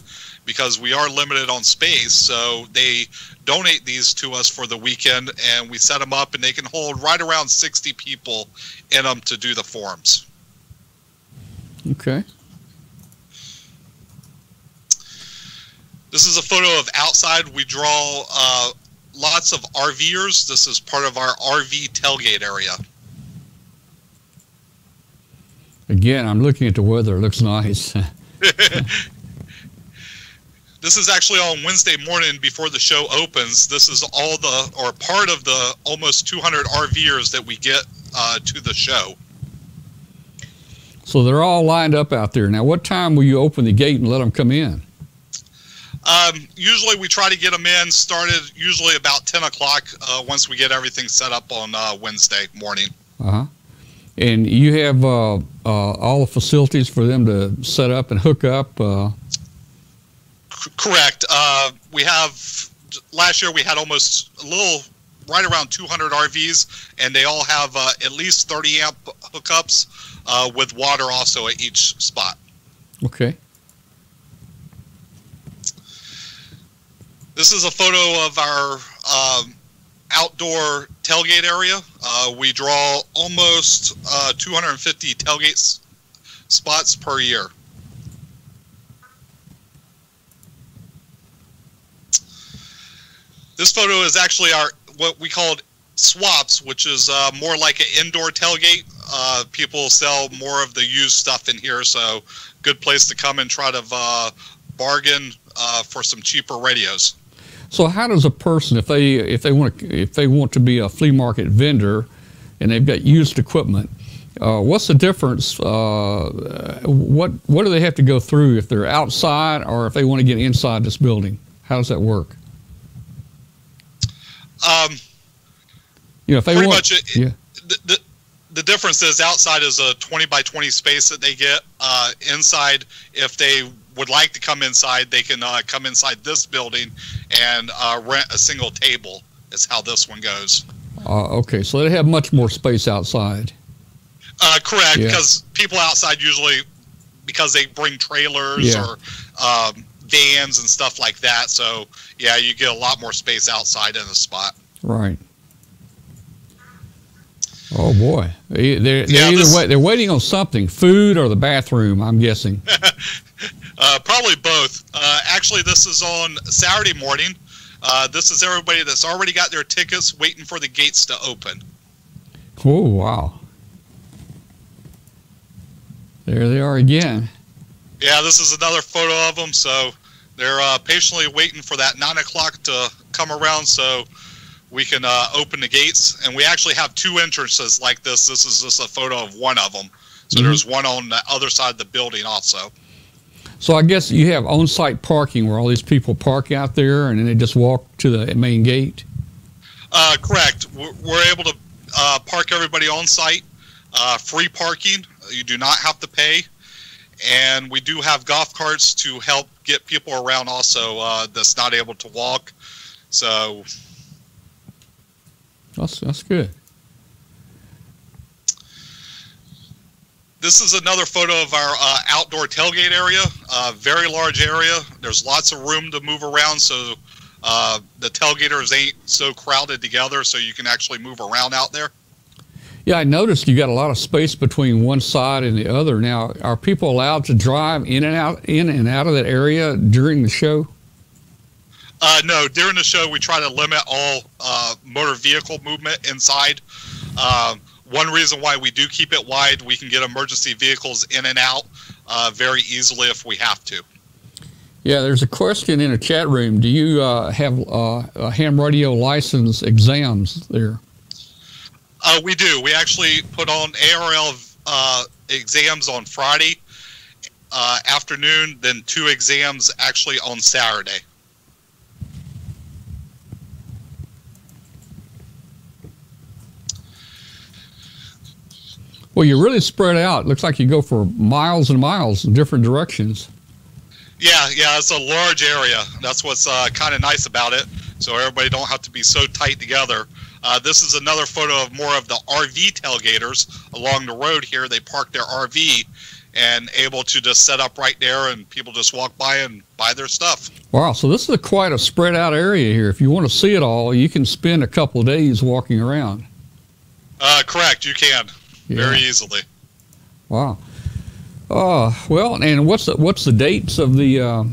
because we are limited on space. So they donate these to us for the weekend, and we set them up, and they can hold right around 60 people in them to do the forms. Okay. This is a photo of outside. We draw uh, lots of RVers. This is part of our RV tailgate area. Again, I'm looking at the weather. It looks nice. [LAUGHS] [LAUGHS] this is actually on Wednesday morning before the show opens. This is all the, or part of the almost 200 RVers that we get uh, to the show. So they're all lined up out there. Now, what time will you open the gate and let them come in? Um, usually we try to get them in started usually about 10 o'clock uh, once we get everything set up on uh, Wednesday morning. Uh-huh. And you have uh, uh all the facilities for them to set up and hook up? Uh? correct. Uh, we have, last year we had almost a little, right around 200 RVs, and they all have at least 30 amp hookups with water also at each spot. Okay. This is a photo of our um, outdoor tailgate area. Uh, we draw almost uh, 250 tailgate spots per year. This photo is actually our what we called swaps, which is uh, more like an indoor tailgate. Uh, people sell more of the used stuff in here, so good place to come and try to uh, bargain uh, for some cheaper radios. So how does a person, if they if they want to if they want to be a flea market vendor, and they've got used equipment, uh, what's the difference? Uh, what what do they have to go through if they're outside or if they want to get inside this building? How does that work? Um, you know, if they pretty want, much it, yeah. The, the, the difference is outside is a 20 by 20 space that they get. Uh, inside, if they would like to come inside, they can uh, come inside this building and uh, rent a single table. Is how this one goes. Uh, okay, so they have much more space outside. Uh, correct, yeah. because people outside usually because they bring trailers yeah. or um, vans and stuff like that. So yeah, you get a lot more space outside in the spot. Right. Oh boy, they're, they're yeah, either this, they're waiting on something, food or the bathroom. I'm guessing. [LAUGHS] Uh, probably both. Uh, actually, this is on Saturday morning. Uh, this is everybody that's already got their tickets waiting for the gates to open. Oh, wow. There they are again. Yeah, this is another photo of them. So they're uh, patiently waiting for that 9 o'clock to come around so we can uh, open the gates. And we actually have two entrances like this. This is just a photo of one of them. So mm -hmm. there's one on the other side of the building also. So I guess you have on-site parking where all these people park out there and then they just walk to the main gate. Uh, correct. We're able to uh, park everybody on site. Uh, free parking. You do not have to pay. And we do have golf carts to help get people around also uh, that's not able to walk. So that's that's good. This is another photo of our uh, outdoor tailgate area. Uh, very large area. There's lots of room to move around, so uh, the tailgaters ain't so crowded together, so you can actually move around out there. Yeah, I noticed you got a lot of space between one side and the other. Now, are people allowed to drive in and out, in and out of that area during the show? Uh, no, during the show we try to limit all uh, motor vehicle movement inside. Um, one reason why we do keep it wide, we can get emergency vehicles in and out uh, very easily if we have to. Yeah, there's a question in a chat room. Do you uh, have uh, ham radio license exams there? Uh, we do. We actually put on ARRL uh, exams on Friday uh, afternoon, then two exams actually on Saturday. Well, you're really spread out. Looks like you go for miles and miles in different directions. Yeah, yeah, it's a large area. That's what's uh, kind of nice about it. So everybody don't have to be so tight together. Uh, this is another photo of more of the RV tailgaters along the road here. They park their RV and able to just set up right there, and people just walk by and buy their stuff. Wow, so this is a quite a spread out area here. If you want to see it all, you can spend a couple of days walking around. Uh, correct, you can yeah. very easily. Wow. Uh, well, and what's the, what's the dates of the uh,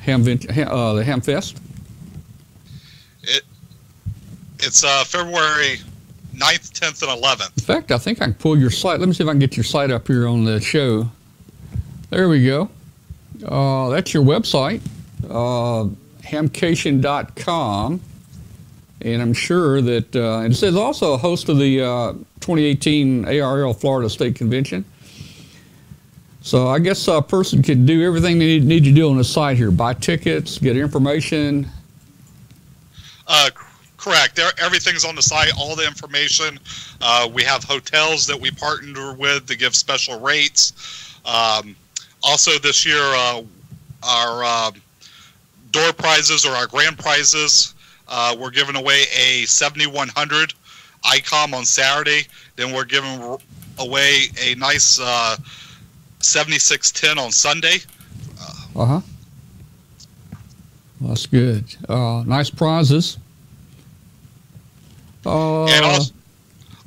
ham, uh, the ham fest? It It's uh, February 9th, 10th, and 11th. In fact, I think I can pull your site. Let me see if I can get your site up here on the show. There we go. Uh, that's your website, uh, hamcation.com. And I'm sure that uh, says also a host of the uh, 2018 ARRL Florida State Convention. So I guess a person can do everything they need, to do on the site here: buy tickets, get information. Uh, correct. Everything's on the site. All the information. Uh, we have hotels that we partner with to give special rates. Um, also, this year, uh, our uh, door prizes or our grand prizes, uh, we're giving away a 7100 ICOM on Saturday. Then we're giving away a nice uh, 7610 on Sunday. Uh huh. That's good. Uh, nice prizes. Uh, and also,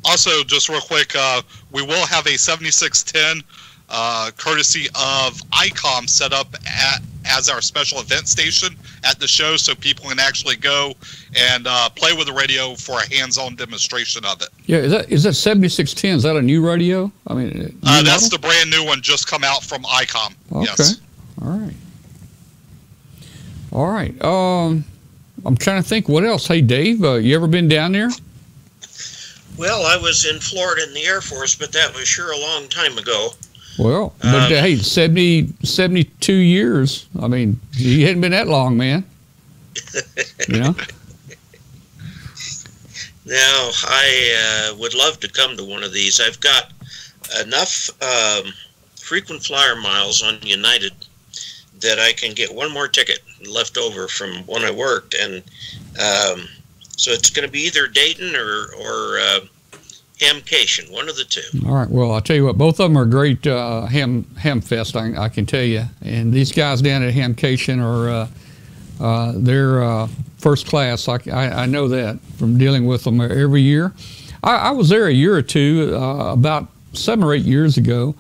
also, just real quick, uh, we will have a 7610 uh, courtesy of ICOM set up at, as our special event station at the show so people can actually go and uh, play with the radio for a hands-on demonstration of it. Yeah, is that is that 7610? Is that a new radio? I mean, uh, that's the brand new one just come out from ICOM. Okay. Yes. All right. All right. Um, I'm trying to think what else. Hey, Dave, uh, you ever been down there? Well, I was in Florida in the Air Force, but that was sure a long time ago. Well, but um, hey, 70, 72 years. I mean, you hadn't been that long, man. you know? [LAUGHS] Now, I uh, would love to come to one of these. I've got enough um, frequent flyer miles on United that I can get one more ticket left over from when I worked, and um, so it's going to be either Dayton or or uh, Hamcation, one of the two. All right. Well, I'll tell you what, both of them are great uh, ham ham fest. I, I, can tell you, and these guys down at Hamcation are uh, uh, they're uh, first class. I, I, I, know that from dealing with them every year. I, I was there a year or two, uh, about seven or eight years ago,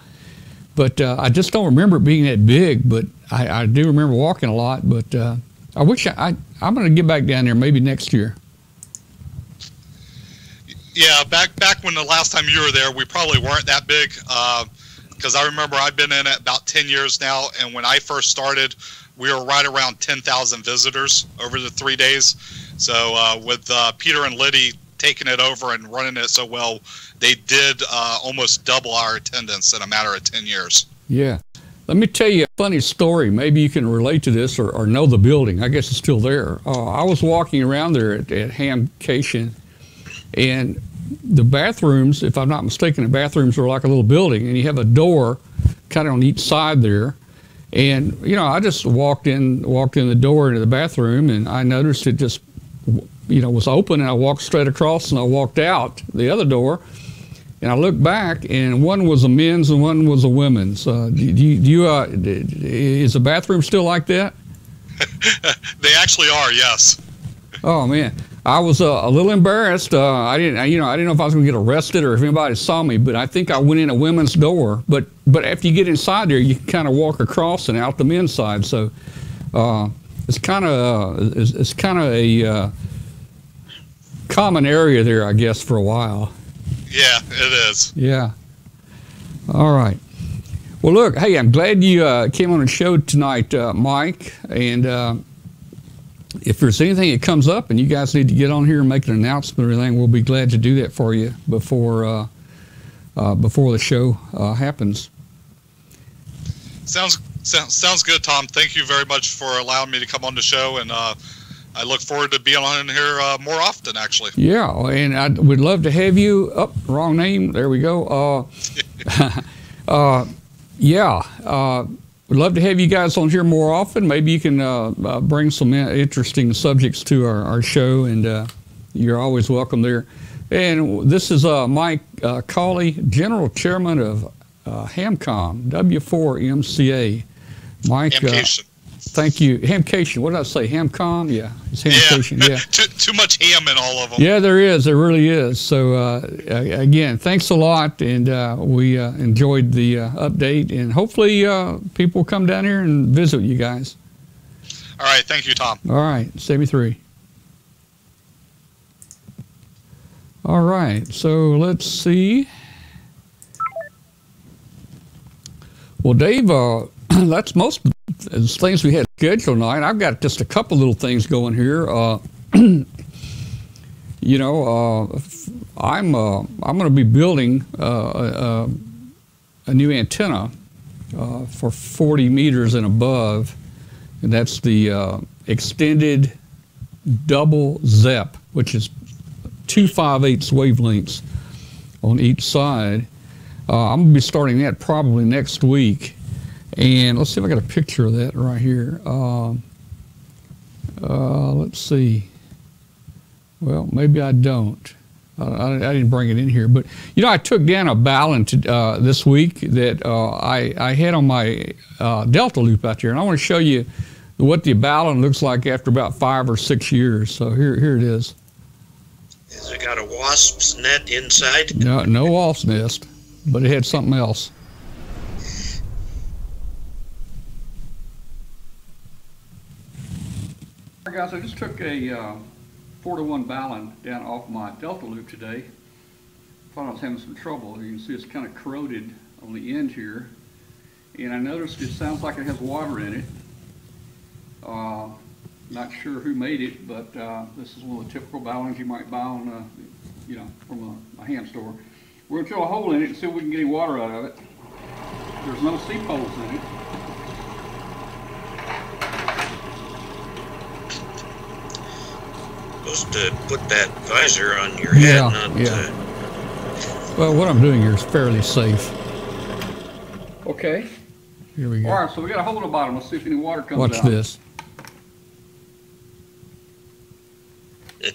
but uh, I just don't remember it being that big. But I, do remember walking a lot. But I wish I, I I'm going to get back down there maybe next year. Yeah, back back when the last time you were there, we probably weren't that big. Because uh, I remember I've been in it about ten years now, and when I first started, we were right around ten thousand visitors over the three days. So uh, with uh, Peter and Liddy taking it over and running it so well, they did uh, almost double our attendance in a matter of ten years. Yeah. Let me tell you a funny story. Maybe you can relate to this or, or know the building. I guess it's still there. Uh, I was walking around there at, at Hamcation, and the bathrooms, if I'm not mistaken, the bathrooms are like a little building, and you have a door kind of on each side there. And you know, I just walked in, walked in the door into the bathroom, and I noticed it just, you know, was open, and I walked straight across, and I walked out the other door, and I looked back, and one was a men's and one was a women's. Uh, do you, do you uh, is the bathroom still like that? [LAUGHS] they actually are, yes. Oh man, I was uh, a little embarrassed. Uh, I didn't, you know, I didn't know if I was going to get arrested or if anybody saw me. But I think I went in a women's door. But but after you get inside there, you can kind of walk across and out the men's side. So uh, it's kind of uh, it's, it's kind of a uh, common area there, I guess, for a while. Yeah, it is. Yeah. All right. Well, look, hey, I'm glad you uh, came on the show tonight, Mike, and if there's anything that comes up and you guys need to get on here and make an announcement or anything, we'll be glad to do that for you before uh, uh, before the show uh, happens. Sounds sounds good, Tom. Thank you very much for allowing me to come on the show, and uh, I look forward to being on here uh, more often. Actually. Yeah, and I would love to have you. Up, oh, wrong name. There we go. Uh, [LAUGHS] yeah We'd love to have you guys on here more often. Maybe you can uh, uh, bring some interesting subjects to our, our show, and uh, you're always welcome there. And this is uh, Mike uh, Cauley, General Chairman of uh, HAMCOM, W4MCA. Mike, Thank you. Hamcation. What did I say? Hamcom? Yeah. It's Hamcation. Yeah. yeah. [LAUGHS] too, too much ham in all of them. Yeah, there is. There really is. So, uh, again, thanks a lot. And uh, we uh, enjoyed the uh, update. And hopefully, uh, people come down here and visit you guys. All right. Thank you, Tom. All right. Save me three. All right, so let's see. Well, Dave, uh, [CLEARS THROAT] that's most the things we had scheduled tonight. I've got just a couple little things going here. Uh, [CLEARS THROAT] you know, uh, I'm uh, I'm going to be building uh, a, a, new antenna uh, for 40 meters and above, and that's the extended double Zepp, which is two 5 eighths wavelengths on each side. Uh, I'm going to be starting that probably next week. And let's see if I got a picture of that right here. Uh, uh, let's see. Well, maybe I don't. I, I, didn't bring it in here, but you know, I took down a balun to, uh, this week that uh, I, I had on my uh, Delta loop out there, and I want to show you what the balun looks like after about five or six years. So here, here it is. Has it got a wasp's net inside? No, no wasp's nest, but it had something else. Right, guys, I just took a uh, 4 to 1 balun down off my Delta loop today. Thought I was having some trouble. You can see it's kind of corroded on the end here. And I noticed it sounds like it has water in it. Uh, not sure who made it, but uh, this is one of the typical baluns you might buy on, uh, you know, from a, a hand store. We're gonna drill a hole in it and see if we can get any water out of it. There's no seep holes in it. Supposed to put that visor on your head, yeah, not. Yeah. Well, what I'm doing here is fairly safe. Okay. Here we go. All right, so we got a hole in the bottom. Let's see if any water comes Watch out. Watch this. [LAUGHS]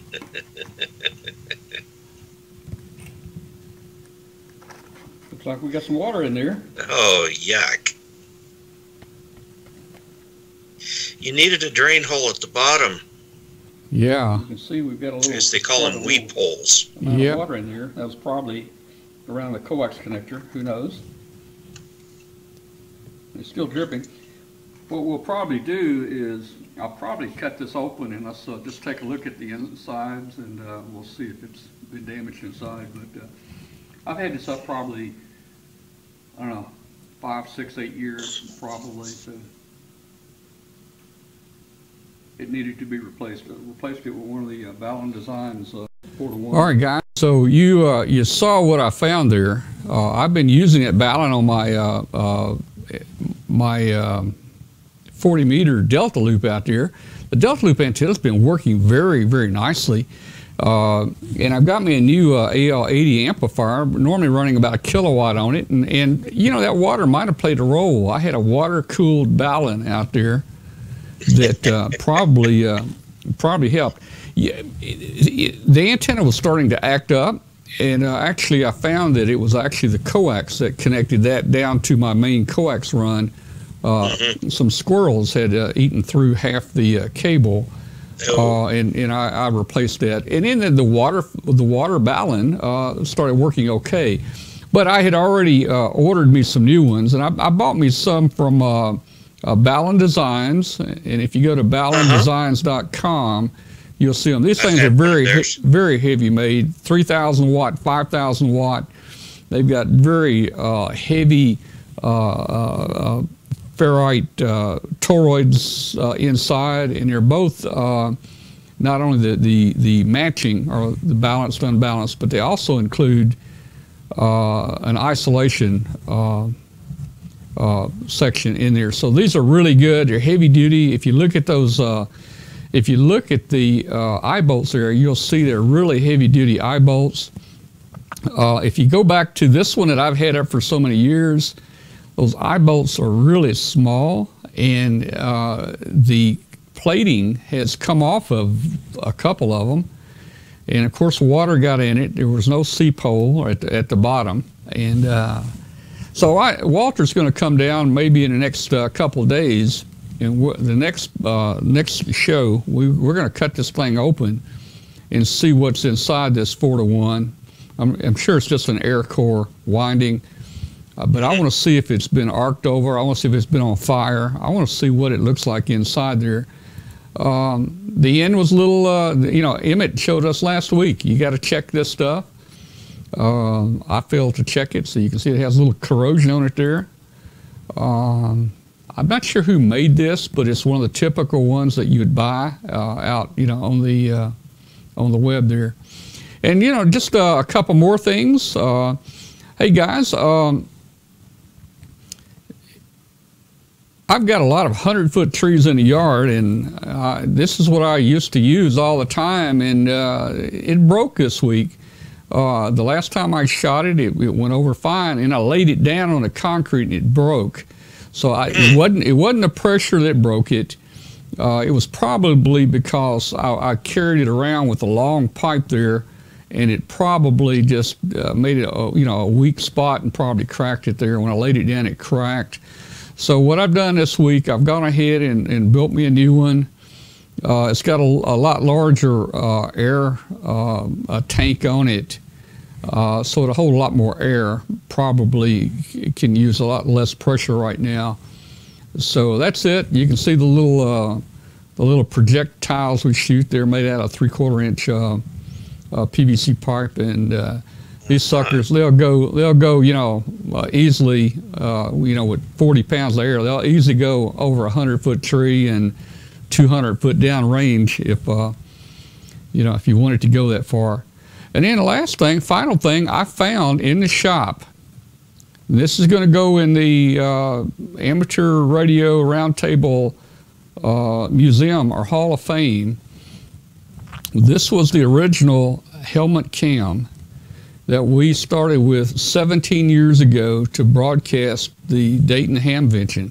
Looks like we got some water in there. Oh, yuck. You needed a drain hole at the bottom. Yeah. You can see we've got a little. As they call them, weep holes. Yeah. water in here. That was probably around the coax connector. Who knows? It's still dripping. What we'll probably do is I'll probably cut this open and let's uh, just take a look at the insides and uh, we'll see if it's been damaged inside. But uh, I've had this up probably, I don't know, five, six, eight years probably. So it needed to be replaced. I replaced it with one of the uh, Balun Designs uh, 4 to 1. All right, guys. So you uh, you saw what I found there. Uh, I've been using it Balun on my uh, uh, my um, 40 meter delta loop out there. The delta loop antenna's been working very, very nicely. Uh, and I've got me a new uh, AL80 amplifier, normally running about a kilowatt on it. And, and, you know, that water might have played a role. I had a water cooled balun out there that uh, probably, uh, probably helped. Yeah, the antenna was starting to act up. And uh, actually, I found that it was actually the coax that connected that down to my main coax run uh, mm-hmm. Some squirrels had uh, eaten through half the uh, cable, oh. and and I, I, replaced that. And then the water the water balun started working okay, but I had already ordered me some new ones, and I, I bought me some from. Uh, Balun Designs, and if you go to balundesigns.com, you'll see them. These things are very, very heavy made, 3,000 watt, 5,000 watt. They've got very uh, heavy uh, uh, ferrite uh, toroids uh, inside, and they're both uh, not only the, the, the matching or the balanced, unbalanced, but they also include uh, an isolation uh, uh, section in there. So these are really good. They're heavy duty. If you look at those, if you look at the eye bolts there, you'll see they're really heavy duty eye bolts. if you go back to this one that I've had up for so many years, those eye bolts are really small and uh, the plating has come off of a couple of them. And of course, water got in it. There was no seep hole at the, at the bottom. And uh, so I, Walter's going to come down maybe in the next uh, couple of days. And the next uh, next show, we, we're going to cut this thing open and see what's inside this 4 to 1. I'm, I'm sure it's just an air core winding. Uh, but I want to see if it's been arced over. I want to see if it's been on fire. I want to see what it looks like inside there. Um, the end was a little, uh, you know, Emmett showed us last week. You got to check this stuff. Um, I failed to check it, so you can see it has a little corrosion on it there. Um, I'm not sure who made this, but it's one of the typical ones that you would buy uh, out, you know, on the uh, on the web there. And you know, just uh, a couple more things. Uh, hey guys, um, I've got a lot of hundred foot trees in the yard, and uh, this is what I used to use all the time, and uh, it broke this week. Uh, the last time I shot it, it, it, went over fine, and I laid it down on the concrete and it broke. So I, it wasn't it wasn't the pressure that broke it. Uh, it was probably because I, I, carried it around with a long pipe there, and it probably just uh, made it a, you know a weak spot and probably cracked it there. When I laid it down, it cracked. So what I've done this week, I've gone ahead and, and built me a new one. Uh, it's got a, a lot larger uh, air uh, tank on it, uh, so a lot more air. Probably can use a lot less pressure right now. So that's it. You can see the little uh, the little projectiles we shoot. They're made out of three-quarter inch uh, PVC pipe, and these suckers they'll go they'll go you know uh, easily uh, you know with 40 pounds of air they'll easily go over a hundred foot tree and 200 foot down range if uh, you know if you wanted to go that far and then the last thing final thing I found in the shop this is going to go in the uh, amateur radio roundtable uh, museum or hall of fame this was the original helmet cam that we started with 17 years ago to broadcast the Dayton Hamvention.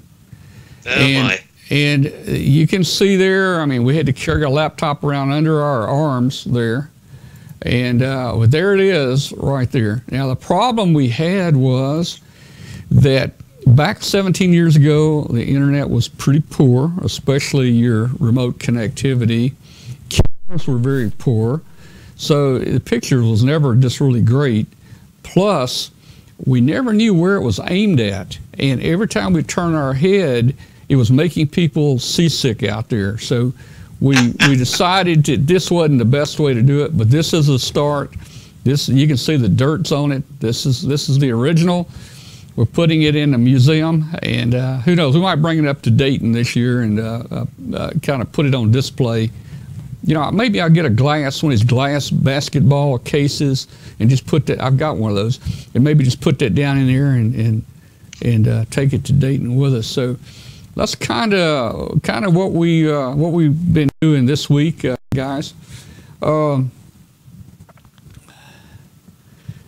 Oh and, my. and you can see there, I mean, we had to carry a laptop around under our arms there. And uh, well, there it is right there. Now, the problem we had was that back 17 years ago, the internet was pretty poor, especially your remote connectivity. Cameras were very poor. So the picture was never just really great. Plus, we never knew where it was aimed at. And every time we turn our head, it was making people seasick out there. So we, we decided that this wasn't the best way to do it, but this is a start. This you can see the dirt's on it. This is this is the original. We're putting it in a museum, and uh, who knows? We might bring it up to Dayton this year and uh, uh, uh kind of put it on display you know, maybe I'll get a glass, one of these glass basketball cases, and just put that. I've got one of those, and maybe just put that down in there and and and uh, take it to Dayton with us. So that's kind of kind of what we uh, what we've been doing this week, uh, guys. Um,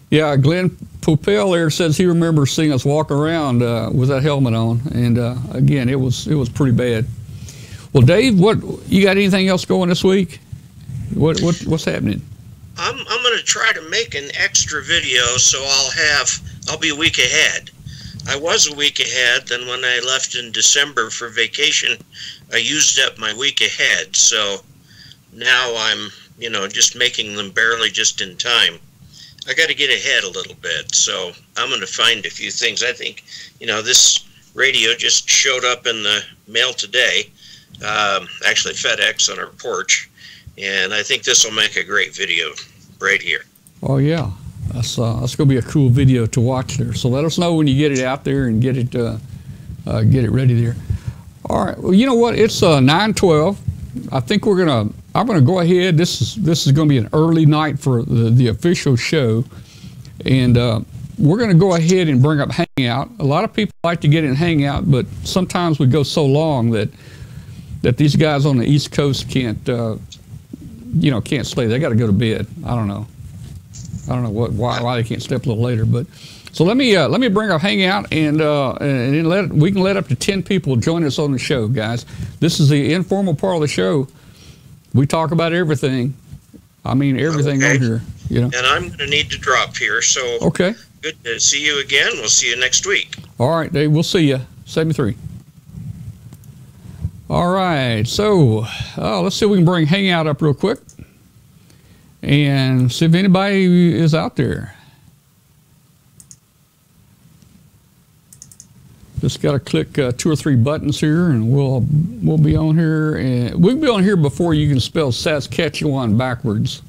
yeah, Glenn Popiel there says he remembers seeing us walk around uh, with that helmet on, and uh, again, it was it was pretty bad. Well, Dave, what you got? Anything else going this week? What what what's happening? I'm I'm going to try to make an extra video, so I'll have I'll be a week ahead. I was a week ahead. Then when I left in December for vacation, I used up my week ahead. So now I'm you know just making them barely just in time. I got to get ahead a little bit. So I'm going to find a few things. I think you know this radio just showed up in the mail today um, actually FedEx on our porch, and I think this will make a great video right here. Oh yeah, that's uh, that's gonna be a cool video to watch there. So let us know when you get it out there and get it uh, uh, get it ready there. All right. Well, you know what? It's uh, 9:12. I think we're gonna. I'm gonna go ahead. This is this is gonna be an early night for the, the official show, and uh, we're gonna go ahead and bring up Hangout. A lot of people like to get in Hangout, but sometimes we go so long that that these guys on the East Coast can't, uh, you know, can't stay. They got to go to bed. I don't know. I don't know what why, why they can't step a little later, but so let me uh, let me bring up Hangout and uh, and let we can let up to ten people join us on the show, guys. This is the informal part of the show. We talk about everything. I mean everything okay. on here. You know. And I'm going to need to drop here, so okay. Good to see you again. We'll see you next week. All right, Dave. We'll see you. Seventy three. All right, so uh, let's see if we can bring Hangout up real quick and see if anybody is out there. Just got to click uh, two or three buttons here, and we'll we'll be on here. And we'll be on here before you can spell Saskatchewan backwards.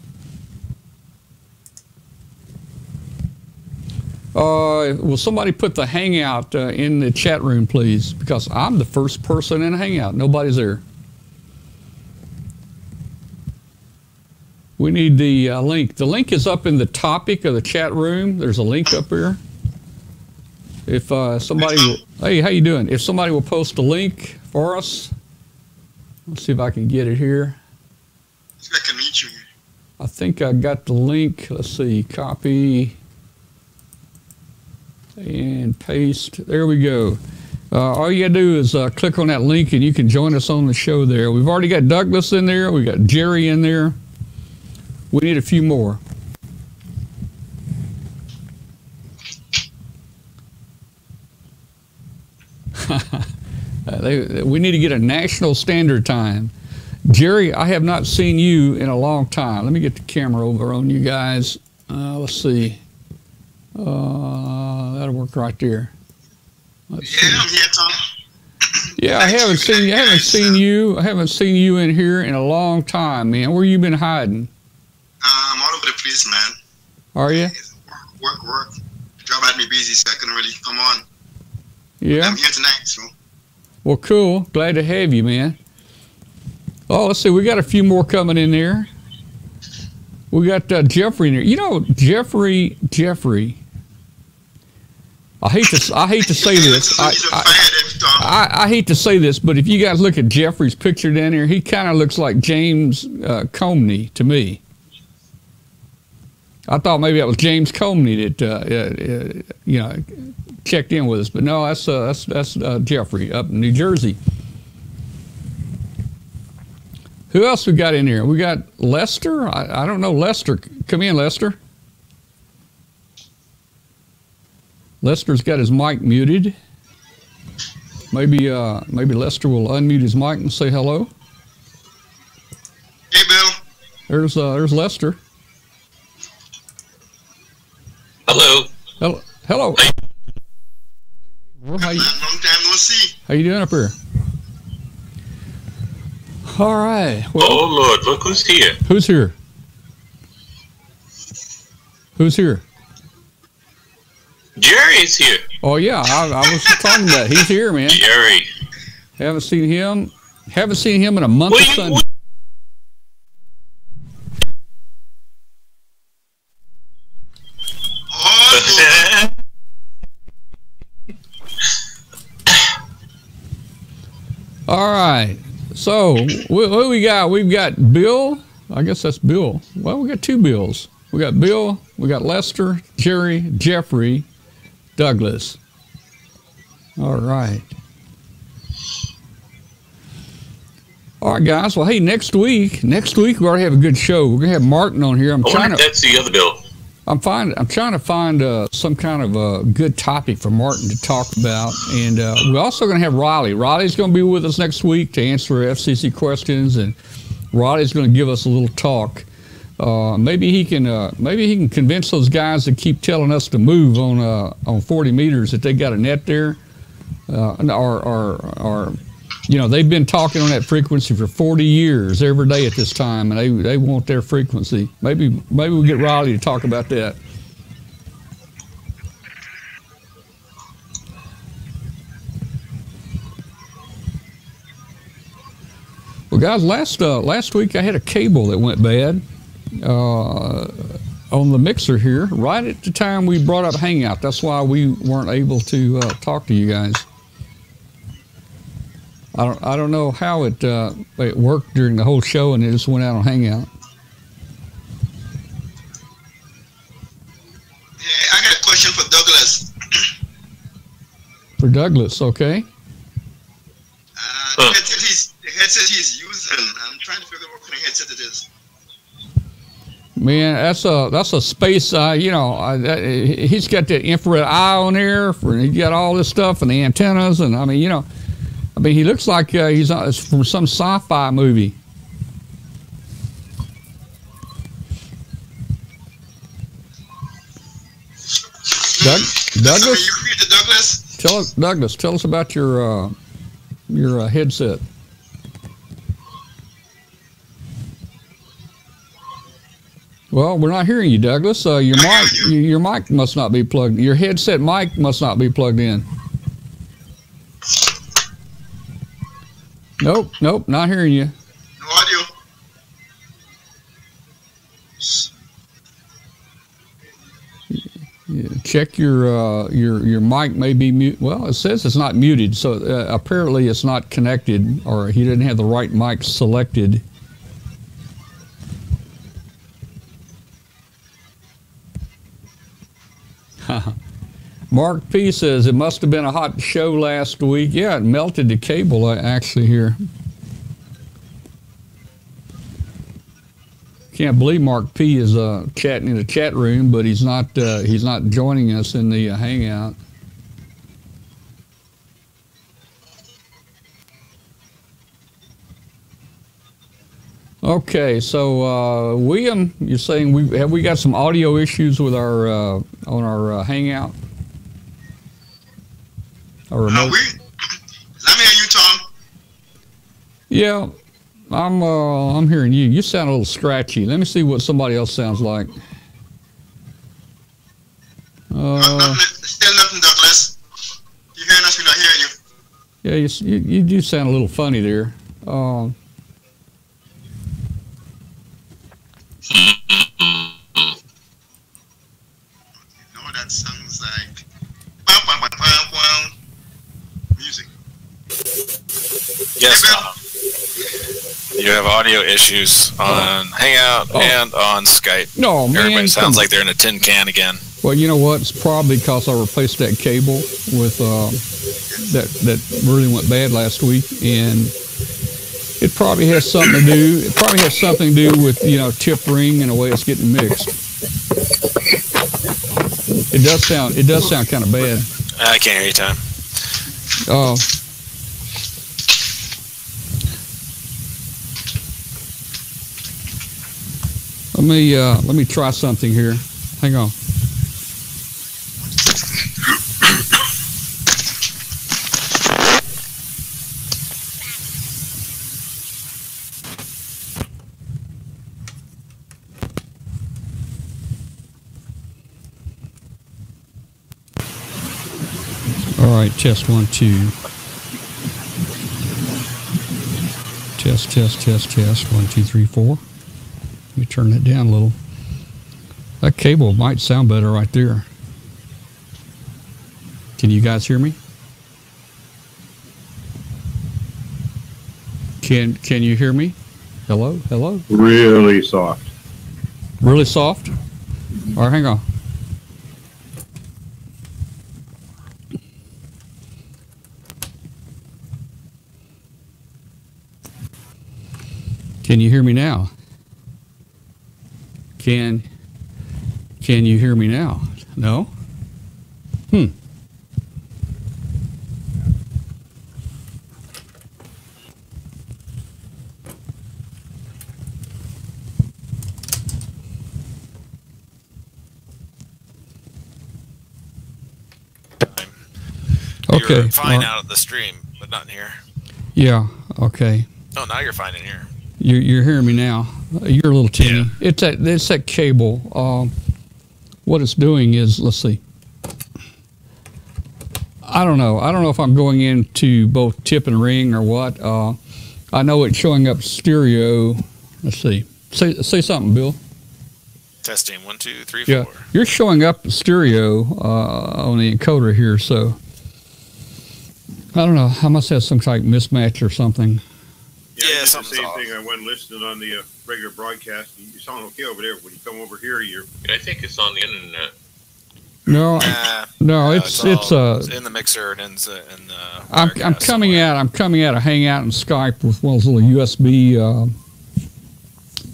Uh, will somebody put the hangout uh, in the chat room, please? Because I'm the first person in hangout. Nobody's there. We need the uh, link. The link is up in the topic of the chat room. There's a link up here. If uh, somebody, will, hey, how you doing? If somebody will post a link for us, let's see if I can get it here. I can meet you. I think I got the link. Let's see, copy and paste. There we go. Uh, all you gotta do is uh, click on that link and you can join us on the show there. We've already got Douglas in there. We got Jerry in there. We need a few more. [LAUGHS] they, we need to get a national standard time. Jerry, I have not seen you in a long time. Let me get the camera over on you guys. Uh, let's see. Uh, that'll work right there. Let's yeah, see. I'm here, Tom. Yeah, I haven't seen you I haven't seen you. I haven't seen you in here in a long time, man. Where you been hiding? I'm all over the place, man. Are you? Work, work. Job had me busy, so I couldn't really come on. Yeah. I'm here tonight, so. Well, cool. Glad to have you, man. Oh, let's see. We got a few more coming in there. We got uh, Jeffrey in there. You know, Jeffrey, Jeffrey. I hate to I hate to say this. I, I, I, I, hate to say this, but if you guys look at Jeffrey's picture down here, he kind of looks like James uh, Comey to me. I thought maybe that was James Comey that uh, uh, uh, you know checked in with us, but no, that's uh, that's that's uh, Jeffrey up in New Jersey. Who else we got in here? We got Lester. I, I don't know Lester. Come in, Lester. Lester's got his mic muted. Maybe uh, maybe Lester will unmute his mic and say hello. Hey, Bill. There's uh, there's Lester. Hello. Hello. Hello. Hey. Well, how you, long time no see. How you doing up here? All right. Well, oh Lord, look who's here. Who's here? Who's here? Jerry's here. Oh yeah, I, I was talking about. He's here, man. Jerry. Haven't seen him. Haven't seen him in a month well, of [LAUGHS] All right. So what we got? We've got Bill. I guess that's Bill. Well, we got two Bills. We got Bill. We got Lester, Jerry, Jeffrey, Douglas. All right. All right, guys. Well, hey, next week, next week we already have a good show. We're gonna have Martin on here. I'm oh, trying to. That's the other Bill. I'm find I'm trying to find uh, some kind of a good topic for Martin to talk about, and uh, we're also going to have Riley. Riley's going to be with us next week to answer FCC questions, and Riley's going to give us a little talk. Uh, maybe he can uh, maybe he can convince those guys that keep telling us to move on uh, on 40 meters that they got a net there, uh, or, or or you know they've been talking on that frequency for 40 years every day at this time, and they they want their frequency. Maybe maybe we we'll get Riley to talk about that. Well, guys, last uh, last week I had a cable that went bad uh, on the mixer here right at the time we brought up Hangout. That's why we weren't able to uh, talk to you guys. I don't, I don't know how it, uh, it worked during the whole show and it just went out on Hangout. Yeah, I got a question for Douglas. for Douglas, okay. Uh, the, headset he's, the headset he's using, I'm trying to figure out what kind of headset it is. Man, that's a that's a space. Uh, you know, uh, that, he's got that infrared eye on there. For, he got all this stuff and the antennas, and I mean, you know, I mean, he looks like uh, he's uh, from some sci-fi movie. Doug, Douglas, Douglas? Tell us, Douglas. Tell us about your uh, your uh, headset. Well, we're not hearing you, Douglas. Uh, your mic, your mic must not be plugged. Your headset mic must not be plugged in. Nope, nope, not hearing you. No audio. Yeah, check your uh, your your mic may be mute. Well, it says it's not muted, so uh, apparently it's not connected, or he didn't have the right mic selected. [LAUGHS] Mark P says it must have been a hot show last week. Yeah, it melted the cable uh, actually here. Can't believe Mark P is uh, chatting in the chat room, but he's not uh, he's not joining us in the uh, hangout. Okay, so uh, William, you're saying we have we got some audio issues with our uh, on our uh, hangout. Uh, remote. we, let me hear you, Tom. Yeah, I'm uh, I'm hearing you. You sound a little scratchy. Let me see what somebody else sounds like. Uh, still nothing, Douglas. You hearing us? We're not hearing you. yeah, you, you you do sound a little funny there. Uh, audio issues on Hangout Oh. and on Skype. no, man. Everybody sounds like they're in a tin can again. Well, you know what? It's probably because I replaced that cable with uh, that that really went bad last week, and it probably has something to do. It probably has something to do with you know tip ring and the way it's getting mixed. It does sound. It does sound kind of bad. I can't hear you, Tom. Uh, let me uh, let me try something here. Hang on. All right, test one, two. Test, test, test, test. One, two, three, four. Let me turn that down a little. That cable might sound better right there. Can you guys hear me? Can Can you hear me? Hello, hello. Really soft. Really soft. All right, hang on. Can you hear me now? Can Can you hear me now? No? Hmm. Okay. fine out of the stream, but not in here. yeah, okay. Oh, now you're fine in here. You're, you're hearing me now. You're a little tinny. Yeah. It's that it's that cable. Um, what it's doing is, let's see. I don't know. I don't know if I'm going into both tip and ring or what. Uh, I know it's showing up stereo. Let's see. Say say something, Bill. Testing one, two, three, Yeah, four. you're showing up stereo uh, on the encoder here, so I don't know. I must have some type of mismatch or something. Yeah, I did the same off. thing. I went listening on the uh, regular broadcast. You sound okay over there. When you come over here, you're I think it's on the internet. No, Nah, no, no, it's it's all- uh, it's in the mixer and in the, in the I'm, I'm coming somewhere. out. I'm coming out of Hangout and Skype with one of those little USB, uh,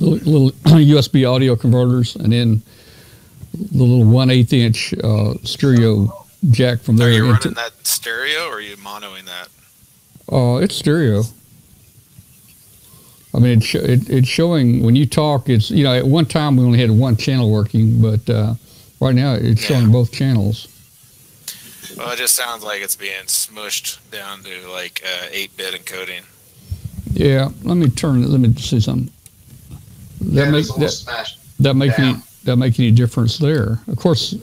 little, little [CLEARS THROAT] USB audio converters, and then the little one eighth inch uh, stereo jack from there. Are you into- running that stereo or are you monoing that? Uh, it's stereo. I mean, it's, it, it's showing when you talk. It's you know at one time we only had one channel working, but uh, right now it's Yeah. showing both channels. Well, it just sounds like it's being smushed down to like uh, 8-bit encoding. Yeah, let me turn. Let me see something. That yeah, make that, that make any that make any difference there? Of course,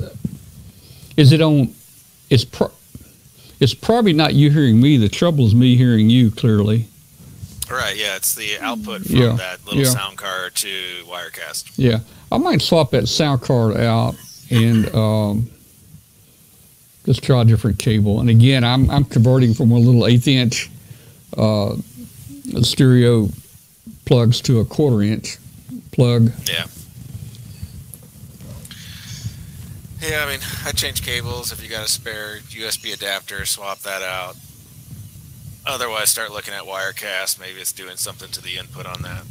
is it on? It's pro, it's probably not you hearing me. The trouble is me hearing you clearly. Right. Yeah, it's the output from Yeah, that little yeah. sound card to Wirecast. Yeah, I might swap that sound card out and um, just try a different cable. And again, I'm I'm converting from a little eighth inch uh, stereo plugs to a quarter inch plug. Yeah. Yeah, I mean, I change cables. If you got a spare USB adapter, swap that out. Otherwise, start looking at Wirecast. Maybe it's doing something to the input on that.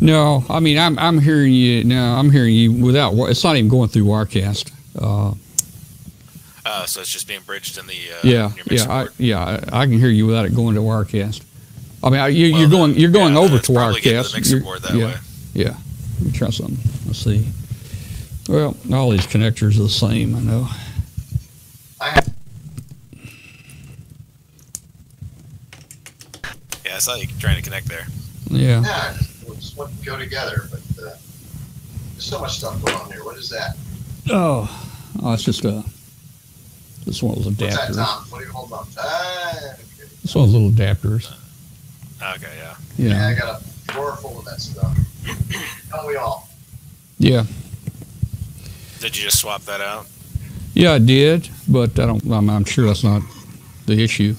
No, I mean I'm I'm hearing you now. I'm hearing you without. It's not even going through Wirecast. Uh, Uh, so it's just being bridged in the uh, yeah, your yeah, mixer I, yeah. I, I can hear you without it going to Wirecast. I mean, I, you, Well, you're going you're going yeah, over to probably getting to Wirecast. the mixer board that yeah, way. yeah. Let me try something. Let's see. Well, all these connectors are the same. I know. I have Yeah, I saw you trying to connect there. Yeah. yeah, we'll just want to go together, but uh, there's so much stuff going on here. What is that? Oh, oh, it's just a. This one was What's that, adapters. Tom? What are you holding up? Ah, okay. This one's little adapters. Okay, yeah. Yeah, Yeah, I got a drawer full of that stuff. Don't we all? Yeah. Did you just swap that out? Yeah, I did, but I don't. I'm, I'm sure that's not the issue.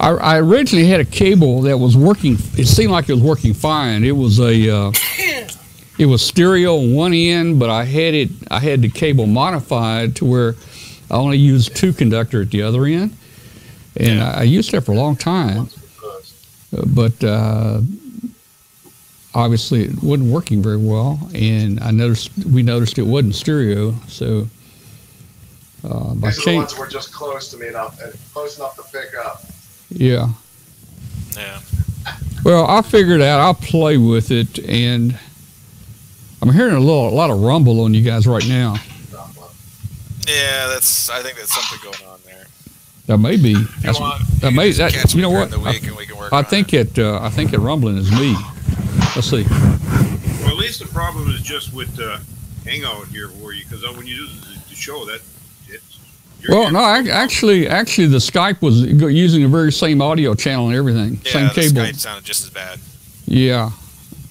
I, I originally had a cable that was working. It seemed like it was working fine. It was a. Uh, [COUGHS] it was stereo on one end, but I had it. I had the cable modified to where I only used two conductor at the other end, and I, I used that for a long time. But uh, obviously it wasn't working very well, and I noticed we noticed it wasn't stereo. So uh, These are the ones were just close to me enough, close enough to pick up. Yeah. Yeah. Well, I figured out I'll play with it, and I'm hearing a little, a lot of rumble on you guys right now. Yeah, that's. I think that's something going on there. That may be. You That's, want- that you may. can just That, catch you know what? The I, and we can work I think it. Uh, I think it rumbling is me. Let's see. Well, at least the problem is just with uh, Hangout here for you, because when you do the, the show, that it's. you're- Well, no, ac- actually, actually, the Skype was using the very same audio channel and everything, Yeah, same the cable. Skype sounded just as bad. Yeah,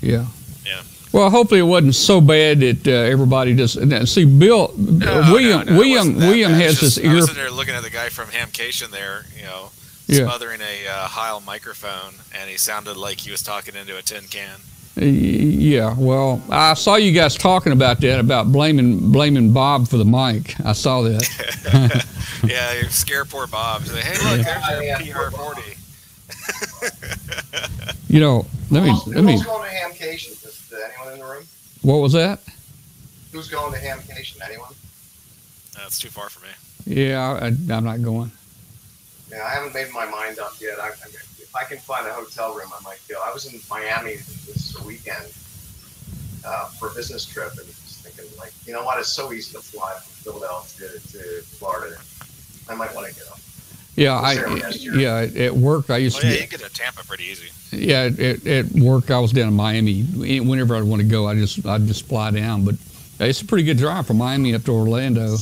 yeah. Yeah. Well, hopefully it wasn't so bad that uh, everybody just see. Bill, No, William, no, no, William, William bad. has It's this just- I ear. was sitting there looking at the guy from Hamcation there, you know, Yeah. smothering a uh, Heil microphone, and he sounded like he was talking into a tin can. Y- Yeah, well, I saw you guys talking about that about blaming blaming Bob for the mic. I saw that. [LAUGHS] yeah, you scare poor Bob. Say, hey, look, Yeah. there's your PR40. You know, let me Who's- let me. Who's going to Hamcation? Is anyone in the room? What was that? Who's going to Hamcation? Anyone? That's too far for me. Yeah, I, I'm not going. Yeah, I haven't made my mind up yet. I, I mean, if I can find a hotel room, I might go. I was in Miami this weekend uh, for a business trip, and just thinking, like, you know what? It's so easy to fly from Philadelphia to, to Florida. I might want to go. Yeah, I yeah at- at work I used Oh, to yeah, be you can get to Tampa pretty easy. yeah at, at work I was down in Miami. Whenever I want to go, I just I just fly down. But it's a pretty good drive from Miami up to Orlando.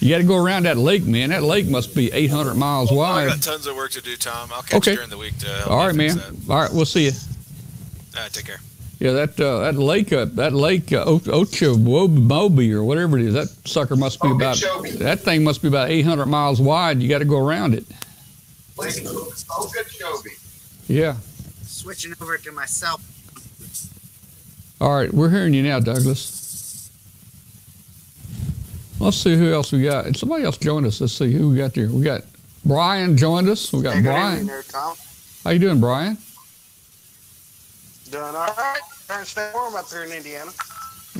You got to go around that lake, man. That lake must be 800 miles I wide. got tons of work to do, Tom. I'll catch Okay. you during the week to help All you right, fix man. All right, we'll see you. That. All right, take care. Yeah, that uh, that lake uh, that lake uh, O- Okeechobee or whatever it is, that sucker must be about that thing must be about 800 miles wide. You got to go around it. Like, Okeechobee. Yeah. Switching over to myself. All right, we're hearing you now, Douglas. Let's see who else we got. Somebody else joined us. Let's see who we got there. We got Brian joined us. We got Hey, Brian. there. How you doing, Brian? Doing all right. Trying to stay warm up here in Indiana.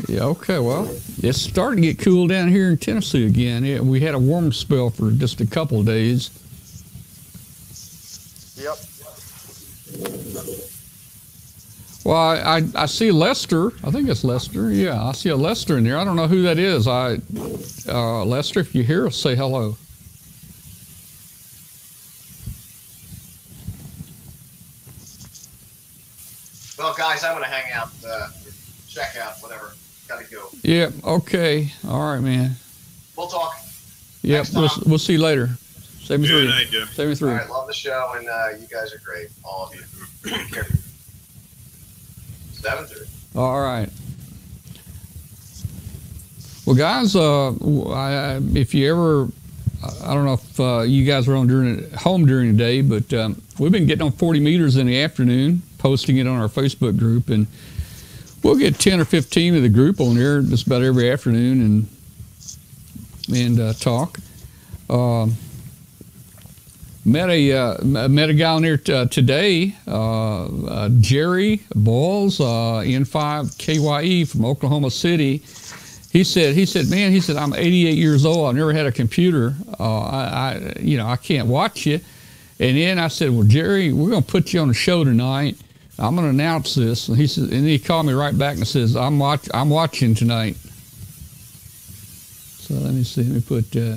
Yeah. Okay. Well, it's starting to get cool down here in Tennessee again. We had a warm spell for just a couple of days. Yep. Well, I, I, I, see Lester. I think it's Lester. Yeah, I see a Lester in there. I don't know who that is. I uh, Lester, if you hear us, say hello. Well, guys, I'm going to hang out, uh, check out, whatever. Got to go. Yep. Okay. All right, man. We'll talk. Yep. We'll, we'll see you later. Same Good three. night, Jim. Same three. All right, love the show, and uh, you guys are great, all of you. [CLEARS THROAT] All right. Well, guys, uh, I, if you ever, I don't know if uh, you guys were on during home during the day, but um, we've been getting on 40 meters in the afternoon, posting it on our Facebook group, and we'll get 10 or 15 of the group on there just about every afternoon and and uh, talk. Um, met a uh, met a guy there t- uh, today, uh, uh, Jerry Balls, N5 KYE from Oklahoma City. He said, he said, man, he said, I'm 88 years old. I've never had a computer. I, I, you know, I can't watch you. And then I said, well, Jerry, we're going to put you on the show tonight. I'm going to announce this. And he said, and he called me right back and says, I'm watch, I'm watching tonight. So let me see. Let me put. Uh,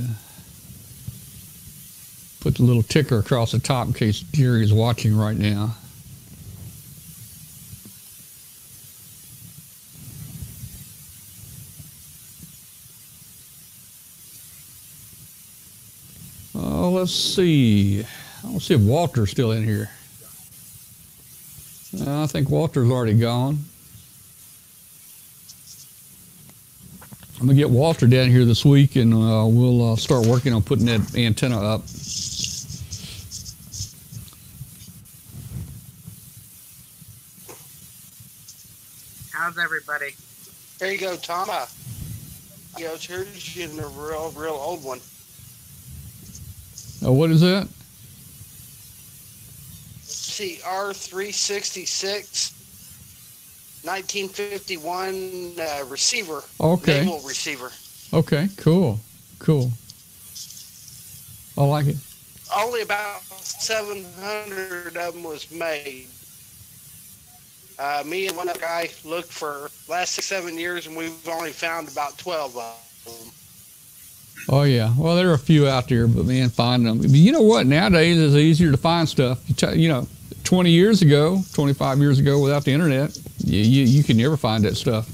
put the little ticker across the top in case Jerry is watching right now. Oh, let's see. I don't see if Walter's still in here. Uh, I think Walter's already gone. I'm gonna get Walter down here this week, and uh, we'll uh, start working on putting that antenna up. How's everybody? There you go, Tom. Uh, you know, here's you in a real, real old one. Oh, what is that? CR three sixty six. 1951 uh, receiver. Okay. Naval receiver. Okay, cool, cool. I like it. Only about 700 of them was made. Uh, me and one other guy looked for last six, seven years, and we've only found about 12 of them. Oh yeah, well there are a few out there, but man, finding them. But you know what? Nowadays it's easier to find stuff. You know, 20 years ago, 25 years ago, without the internet, you, you, you can never find that stuff.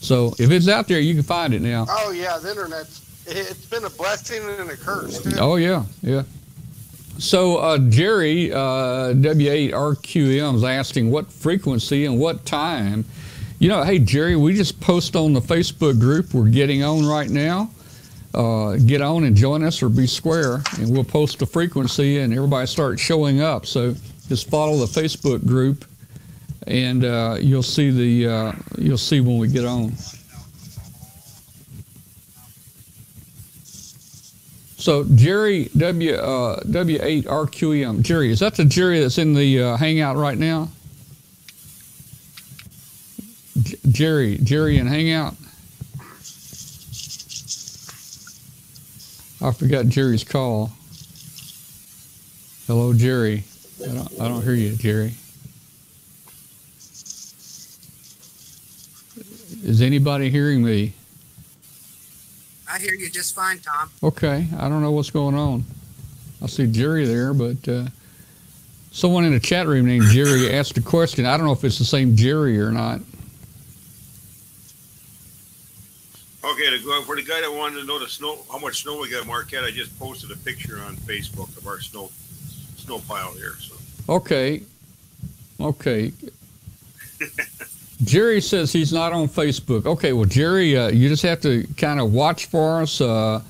So if it's out there, you can find it now. Oh yeah, the internet's it's been a blessing and a curse. Too. Oh yeah, yeah. So uh, Jerry uh, W8RQM is asking what frequency and what time. You know, hey Jerry, we just post on the Facebook group we're getting on right now. Uh, get on and join us or be square, and we'll post the frequency and everybody start showing up. So just follow the Facebook group, and uh, you'll see the uh, you'll see when we get on. So Jerry W uh, W eight RQM. Jerry is that the Jerry that's in the uh, hangout right now? J- Jerry Jerry in hangout. I forgot Jerry's call. Hello, Jerry. I don't, I don't hear you, Jerry. Is anybody hearing me? I hear you just fine, Tom. Okay, I don't know what's going on. I see Jerry there, but uh, someone in the chat room named Jerry [LAUGHS] asked a question. I don't know if it's the same Jerry or not. Okay, to go for the guy that wanted to know the snow, how much snow we got, Marquette, I just posted a picture on Facebook of our snow snow pile here. So. Okay, okay. [LAUGHS] Jerry says he's not on Facebook. Okay, well, Jerry, uh, you just have to kind of watch for us. Uh,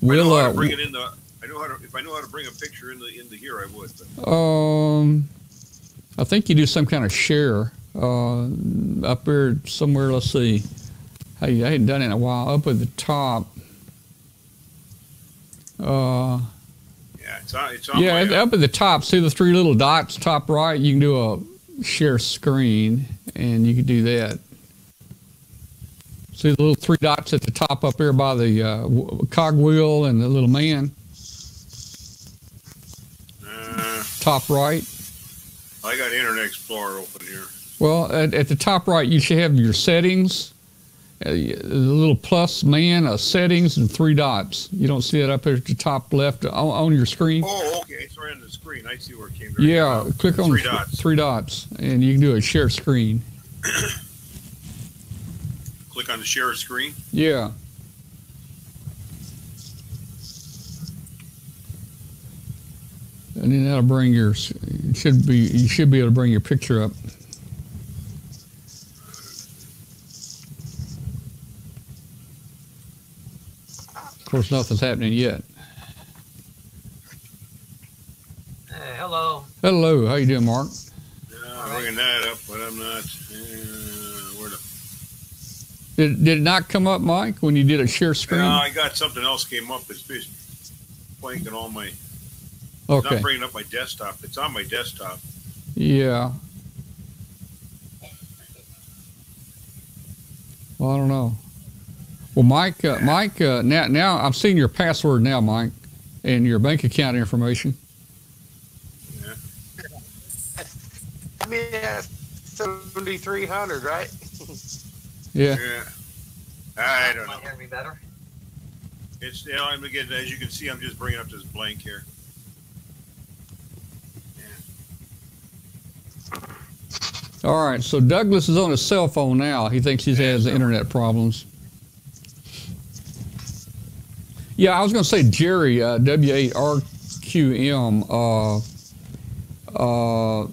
we'll I know how uh, to bring it in the. I know how to. If I know how to bring a picture in into here, I would. But. Um, I think you do some kind of share uh, up there somewhere. Let's see. Hey, I hadn't done it in a while. Up at the top. Uh, yeah, it's on. It's on yeah, up at the top. See the three little dots, top right. You can do a share screen, and you can do that. See the little three dots at the top up there by the uh, cogwheel and the little man. Uh, top right. I got Internet Explorer open here. Well, at, at the top right, you should have your settings, a, little plus man, a settings, and three dots. You don't see it up there at the top left uh, on, on your screen? Oh, okay. It's right on the screen. I see where it came. Yeah, now. click on three dots. three dots, and you can do a share screen. [COUGHS] Click on the share screen. Yeah. And then that'll bring your it should be you should be able to bring your picture up. Of course, nothing's happening yet. Hey, hello. Hello, how you doing, Mark? Yeah, I'm bringing that up, but I'm not. Uh, where the? Did, did it not come up, Mike, when you did a share screen? No, I got something else came up. It's just blanking on my. Okay. Not bringing up my desktop. It's on my desktop. Yeah. Well, I don't know. Well, Mike, uh, Mike, uh, now, now I'm seeing your password now, Mike, and your bank account information. I mean, that's 7,300, right? Yeah. Yeah. I don't know. Hear me better? It's you know, I'm again as you can see, I'm just bringing up this blank here. All right. So Douglas is on his cell phone now. He thinks he has internet problems. Yeah, I was going to say Jerry, uh, W A R Q M. Uh, uh,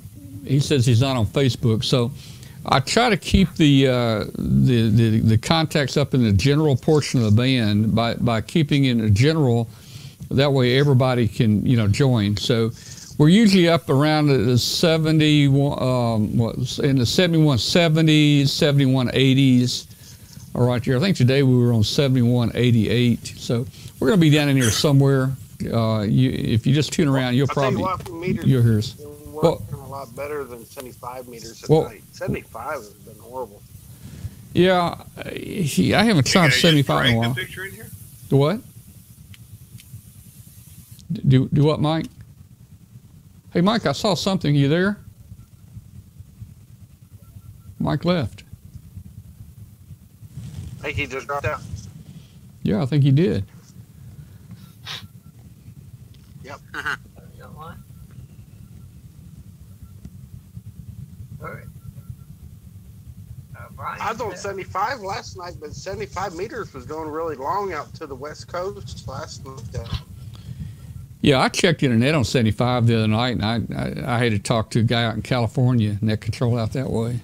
he says he's not on Facebook, so I try to keep the, uh, the the the contacts up in the general portion of the band by by keeping in the general. That way, everybody can you know join. So we're usually up around the 71, um, what, in the 7170s, 7180s, or right here. I think today we were on 7188. So we're going to be down in here somewhere. Uh, you, if you just tune around, you'll I'll tell you probably what, meters you'll hear us. Well- a lot better than 75 meters at Well- night. 75 has been horrible. Yeah, uh, I haven't tried 75 in a while. The picture in here? Do what? Do do what, Mike? Hey, Mike, I saw something. You there? Mike left. I think he just dropped out. Yeah, I think he did. Yep. You know what? All right. Uh, Brian, I was on uh, 75 last night, but 75 meters was going really long out to the west coast last night. Yeah, I checked internet on 75 the other night, and I, I, I had to talk to a guy out in California, net control out that way.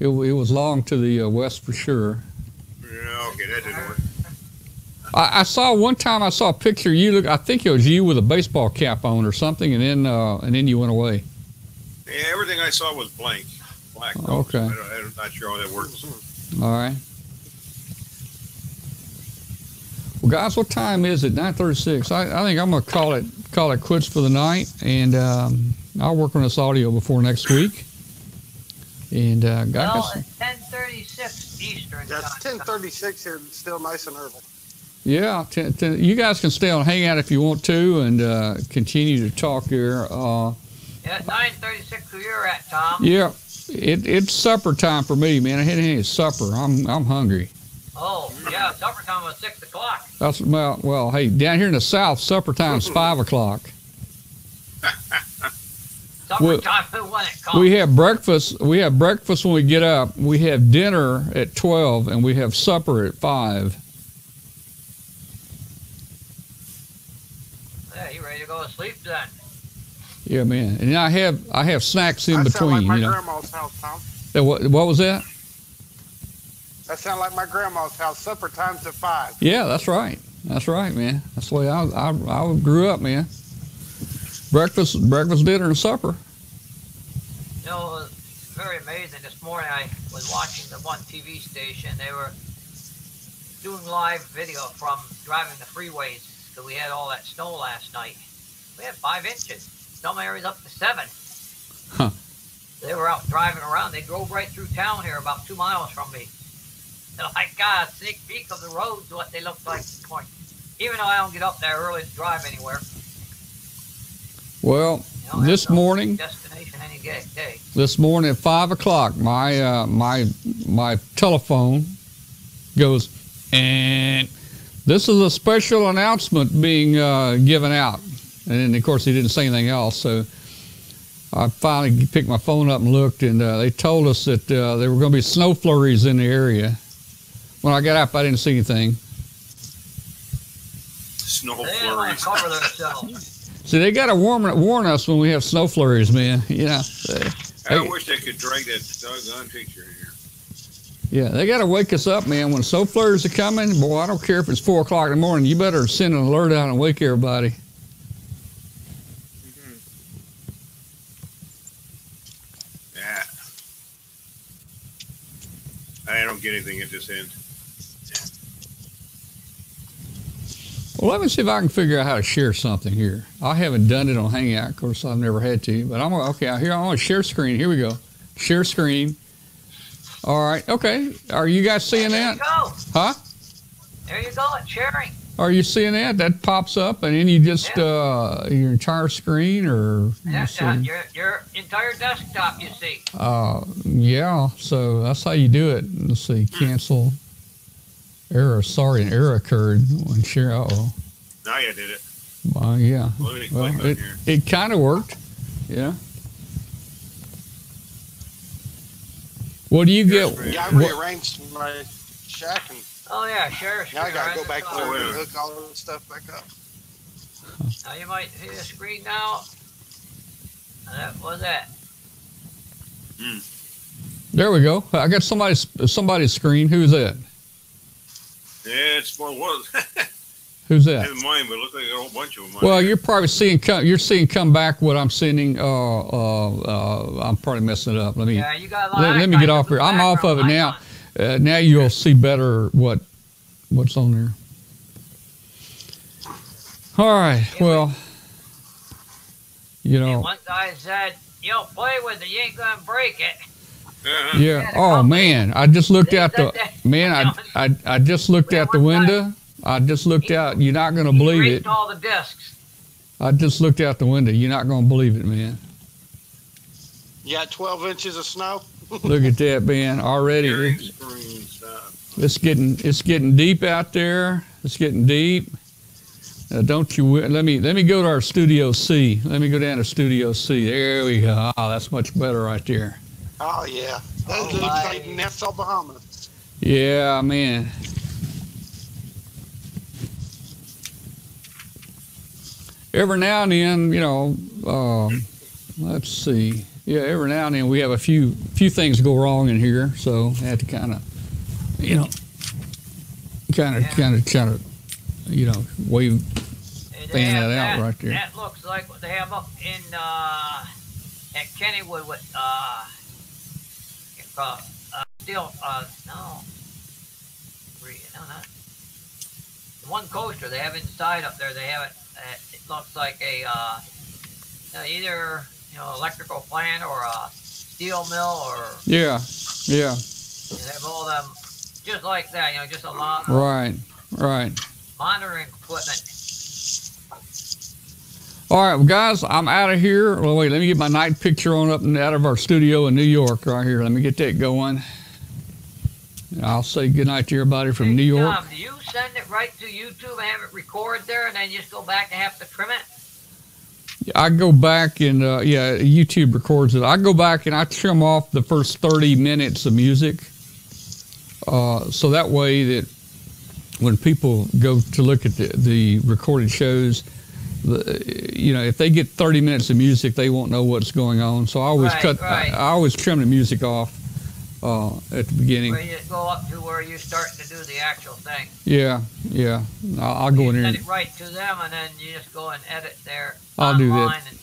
It, it was long to the uh, west for sure. Yeah, okay, that didn't work. I, I saw one time I saw a picture of you look. I think it was you with a baseball cap on or something, and then uh, and then you went away. Yeah, everything I saw was blank, black. Okay. I I'm not sure how that works. All right. Well, guys, what time is it? 9:36. I, I think I'm gonna call it call it quits for the night, and um, I'll work on this audio before next week. And uh, got Well, some- it's 1036 Eastern That's 1036 here, it's still nice and early. yeah, t- t- you guys can stay on, hang out if you want to, and uh, continue to talk here. Uh, Yeah, 936 where you're at, Tom. yeah, it, it's supper time for me, man. I had any supper. I'm I'm hungry. Oh, yeah, supper time was 6 o'clock. That's well, well, hey, down here in the south, supper time's five o'clock. [LAUGHS] Supper Well, [LAUGHS] when it comes. We have breakfast. We have breakfast when we get up. We have dinner at twelve, and we have supper at five. Yeah, you ready to go to sleep then? Yeah, man. And I have I have snacks in that sound between. like my you know. grandma's house, Tom. That what what was that? That sound like my grandma's house. Supper time's at 5. Yeah, that's right. That's right, man. That's the way I I, I grew up, man. Breakfast, breakfast, dinner, and supper. You know, it was very amazing. This morning I was watching the one TV station. They were doing live video from driving the freeways. because we had all that snow last night. We had five inches. Some areas up to seven. Huh. They were out driving around. They drove right through town here, about two miles from me. And I got a sneak peek of the roads, what they look like this morning. Even though I don't get up there early to drive anywhere. Well, this morning, destination any day. day. this morning at five o'clock, my uh, my my telephone goes, and this is a special announcement being uh, given out. And then, of course, he didn't say anything else. So I finally picked my phone up and looked, and uh, they told us that uh, there were going to be snow flurries in the area. When I got up, I didn't see anything. Snow They flurries. [LAUGHS] to cover themselves. See, they got to warn, warn us when we have snow flurries, man. You know, they- I they- wish they could drag that doggone picture in here. yeah, they got to wake us up, man. When snow flurries are coming, boy, I don't care if it's four o'clock in the morning. You better send an alert out and wake everybody. Yeah. I don't get anything at this end. Well, let me see if I can figure out how to share something here. I haven't done it on Hangout. Of course, I've never had to, but I'm okay. Here, I want to share screen. Here we go. Share screen. All right. Okay. Are you guys seeing There that? you go. Huh? There you go. It's sharing. Are you seeing that? That pops up, and then you just uh, your entire screen, or Yeah, let's your, your entire desktop, you see. Uh, yeah. So that's how you do it. Let's see. Cancel. Error. Sorry, an error occurred when share. Oh. Now you did it. Well, yeah. Let Well, it, it kind of worked. Yeah. What do you get? Yeah, I what- rearranged my shack and Oh yeah, sure. now I gotta go back the there top. and oh, hook all of the stuff back up. Now you might see the screen now. Uh, and that was that. There we go. I got somebody's somebody's screen. Who's that? Yeah, it's more was. [LAUGHS] Who's that? Never mind, but it looked like a whole bunch of them. Well, you're probably seeing come. You're seeing come back what I'm sending. Uh, uh, uh, I'm probably messing it up. Let me Yeah, you got a lot let, of let me get off here. I'm off of it now. Uh, now you'll see better what what's on there. All right. Well, you know. One guy said, "You don't play with it, you ain't gonna break it." Yeah. Oh man, I just looked out the man. I I, I just looked out the window. I just looked out. You're not gonna believe it. All the discs. I just looked out the window. You're not gonna believe it, man. You got 12 inches of snow? [LAUGHS] Look at that, man. Already, it- it's getting it's getting deep out there. It's getting deep. Uh, don't you? Let me let me go to our Studio C. Let me go down to Studio C. There we go. Oh, that's much better right there. Oh, yeah. That looks like Nassau, Bahamas. Yeah, man. Every now and then, you know, um, let's see. Yeah, every now and then we have a few few things go wrong in here, so I have to kind of, you know, kind of, kind of, kind of, you know, wave, fan have that out right there. That looks like what they have up in uh, at Kennywood with uh, uh, uh steel. Uh, no, Re- no, not the one coaster they have inside up there. They have it. Uh, it looks like a uh, uh, either you know electrical plant or a steel mill or Yeah, yeah, they have all them just like that. You know, just a lot right, right. monitoring equipment. All right, well, guys, I'm out of here. Well, wait, let me get my night picture on up and out of our studio in New York right here. Let me get that going. I'll say goodnight to everybody from New York. Tom, do you send it right to YouTube and have it record there, and then just go back and have to trim it? I go back and, uh, yeah, YouTube records it. I go back and I trim off the first 30 minutes of music. Uh, so that way that when people go to look at the, the recorded shows, you know, if they get 30 minutes of music, they won't know what's going on. So I always Right, cut, right. I, I always trim the music off uh, at the beginning. Where you go up to where you start to do the actual thing. Yeah, yeah. I'll, I'll go in there. Send And, it right to them, and then you just go and edit there. I'll do that. and-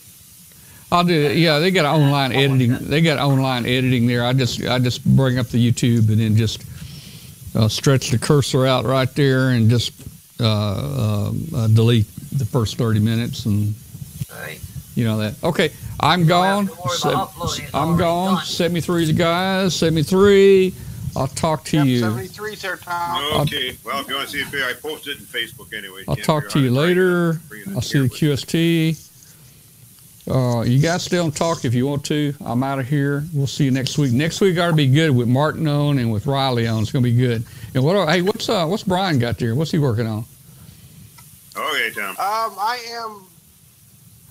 I'll do it. Yeah, they got online editing. They got online editing there. I just I just bring up the YouTube and then just uh, stretch the cursor out right there and just uh, uh, uh, delete the first 30 minutes and Right. you know that. Okay, I'm gone. to worry Se- about uploading. It's I'm already gone. done. 73 guys. 73. I'll talk to you. 73 there, Tom. Okay. Well, if you want to see it, I posted it in Facebook anyway. I'll talk to you later. bring it in I'll see the QST. Uh, you guys stay on talk if you want to. I'm out of here. We'll see you next week. Next week ought to be good with Martin on and with Riley on. It's going to be good. And what? Hey, what's uh, what's Brian got there? What's he working on? Okay, Tom. Um, I am.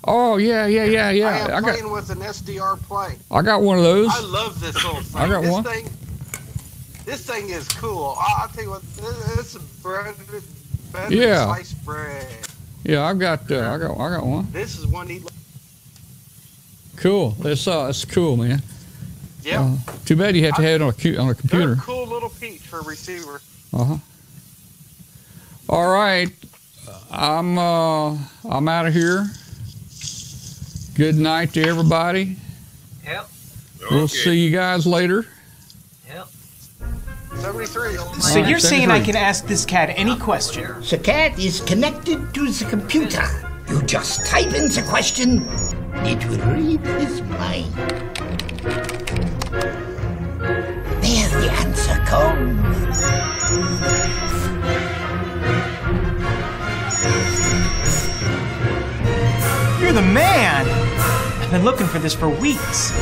Oh yeah, yeah, yeah, yeah. I am I playing got with an SDRplay. I got one of those. I love this little thing. I got this one. Thing, this thing is cool. I- I'll tell you what. This, it's bread, better Yeah. than sliced bread. Yeah, I've got uh, I got I got one. This is one he. Cool. That's uh, that's cool, man. Yeah. Uh, too bad you had to have it on a cu- on a computer. a cool little peach for a receiver. Uh huh. All right, I'm uh, I'm out of here. Good night to everybody. Yep. We'll see you guys later. Yep. 73. So you're Alright, saying I can ask this cat any question? The cat is connected to the computer. You just type in the question, it will read his mind. There the answer comes. You're the man! I've been looking for this for weeks.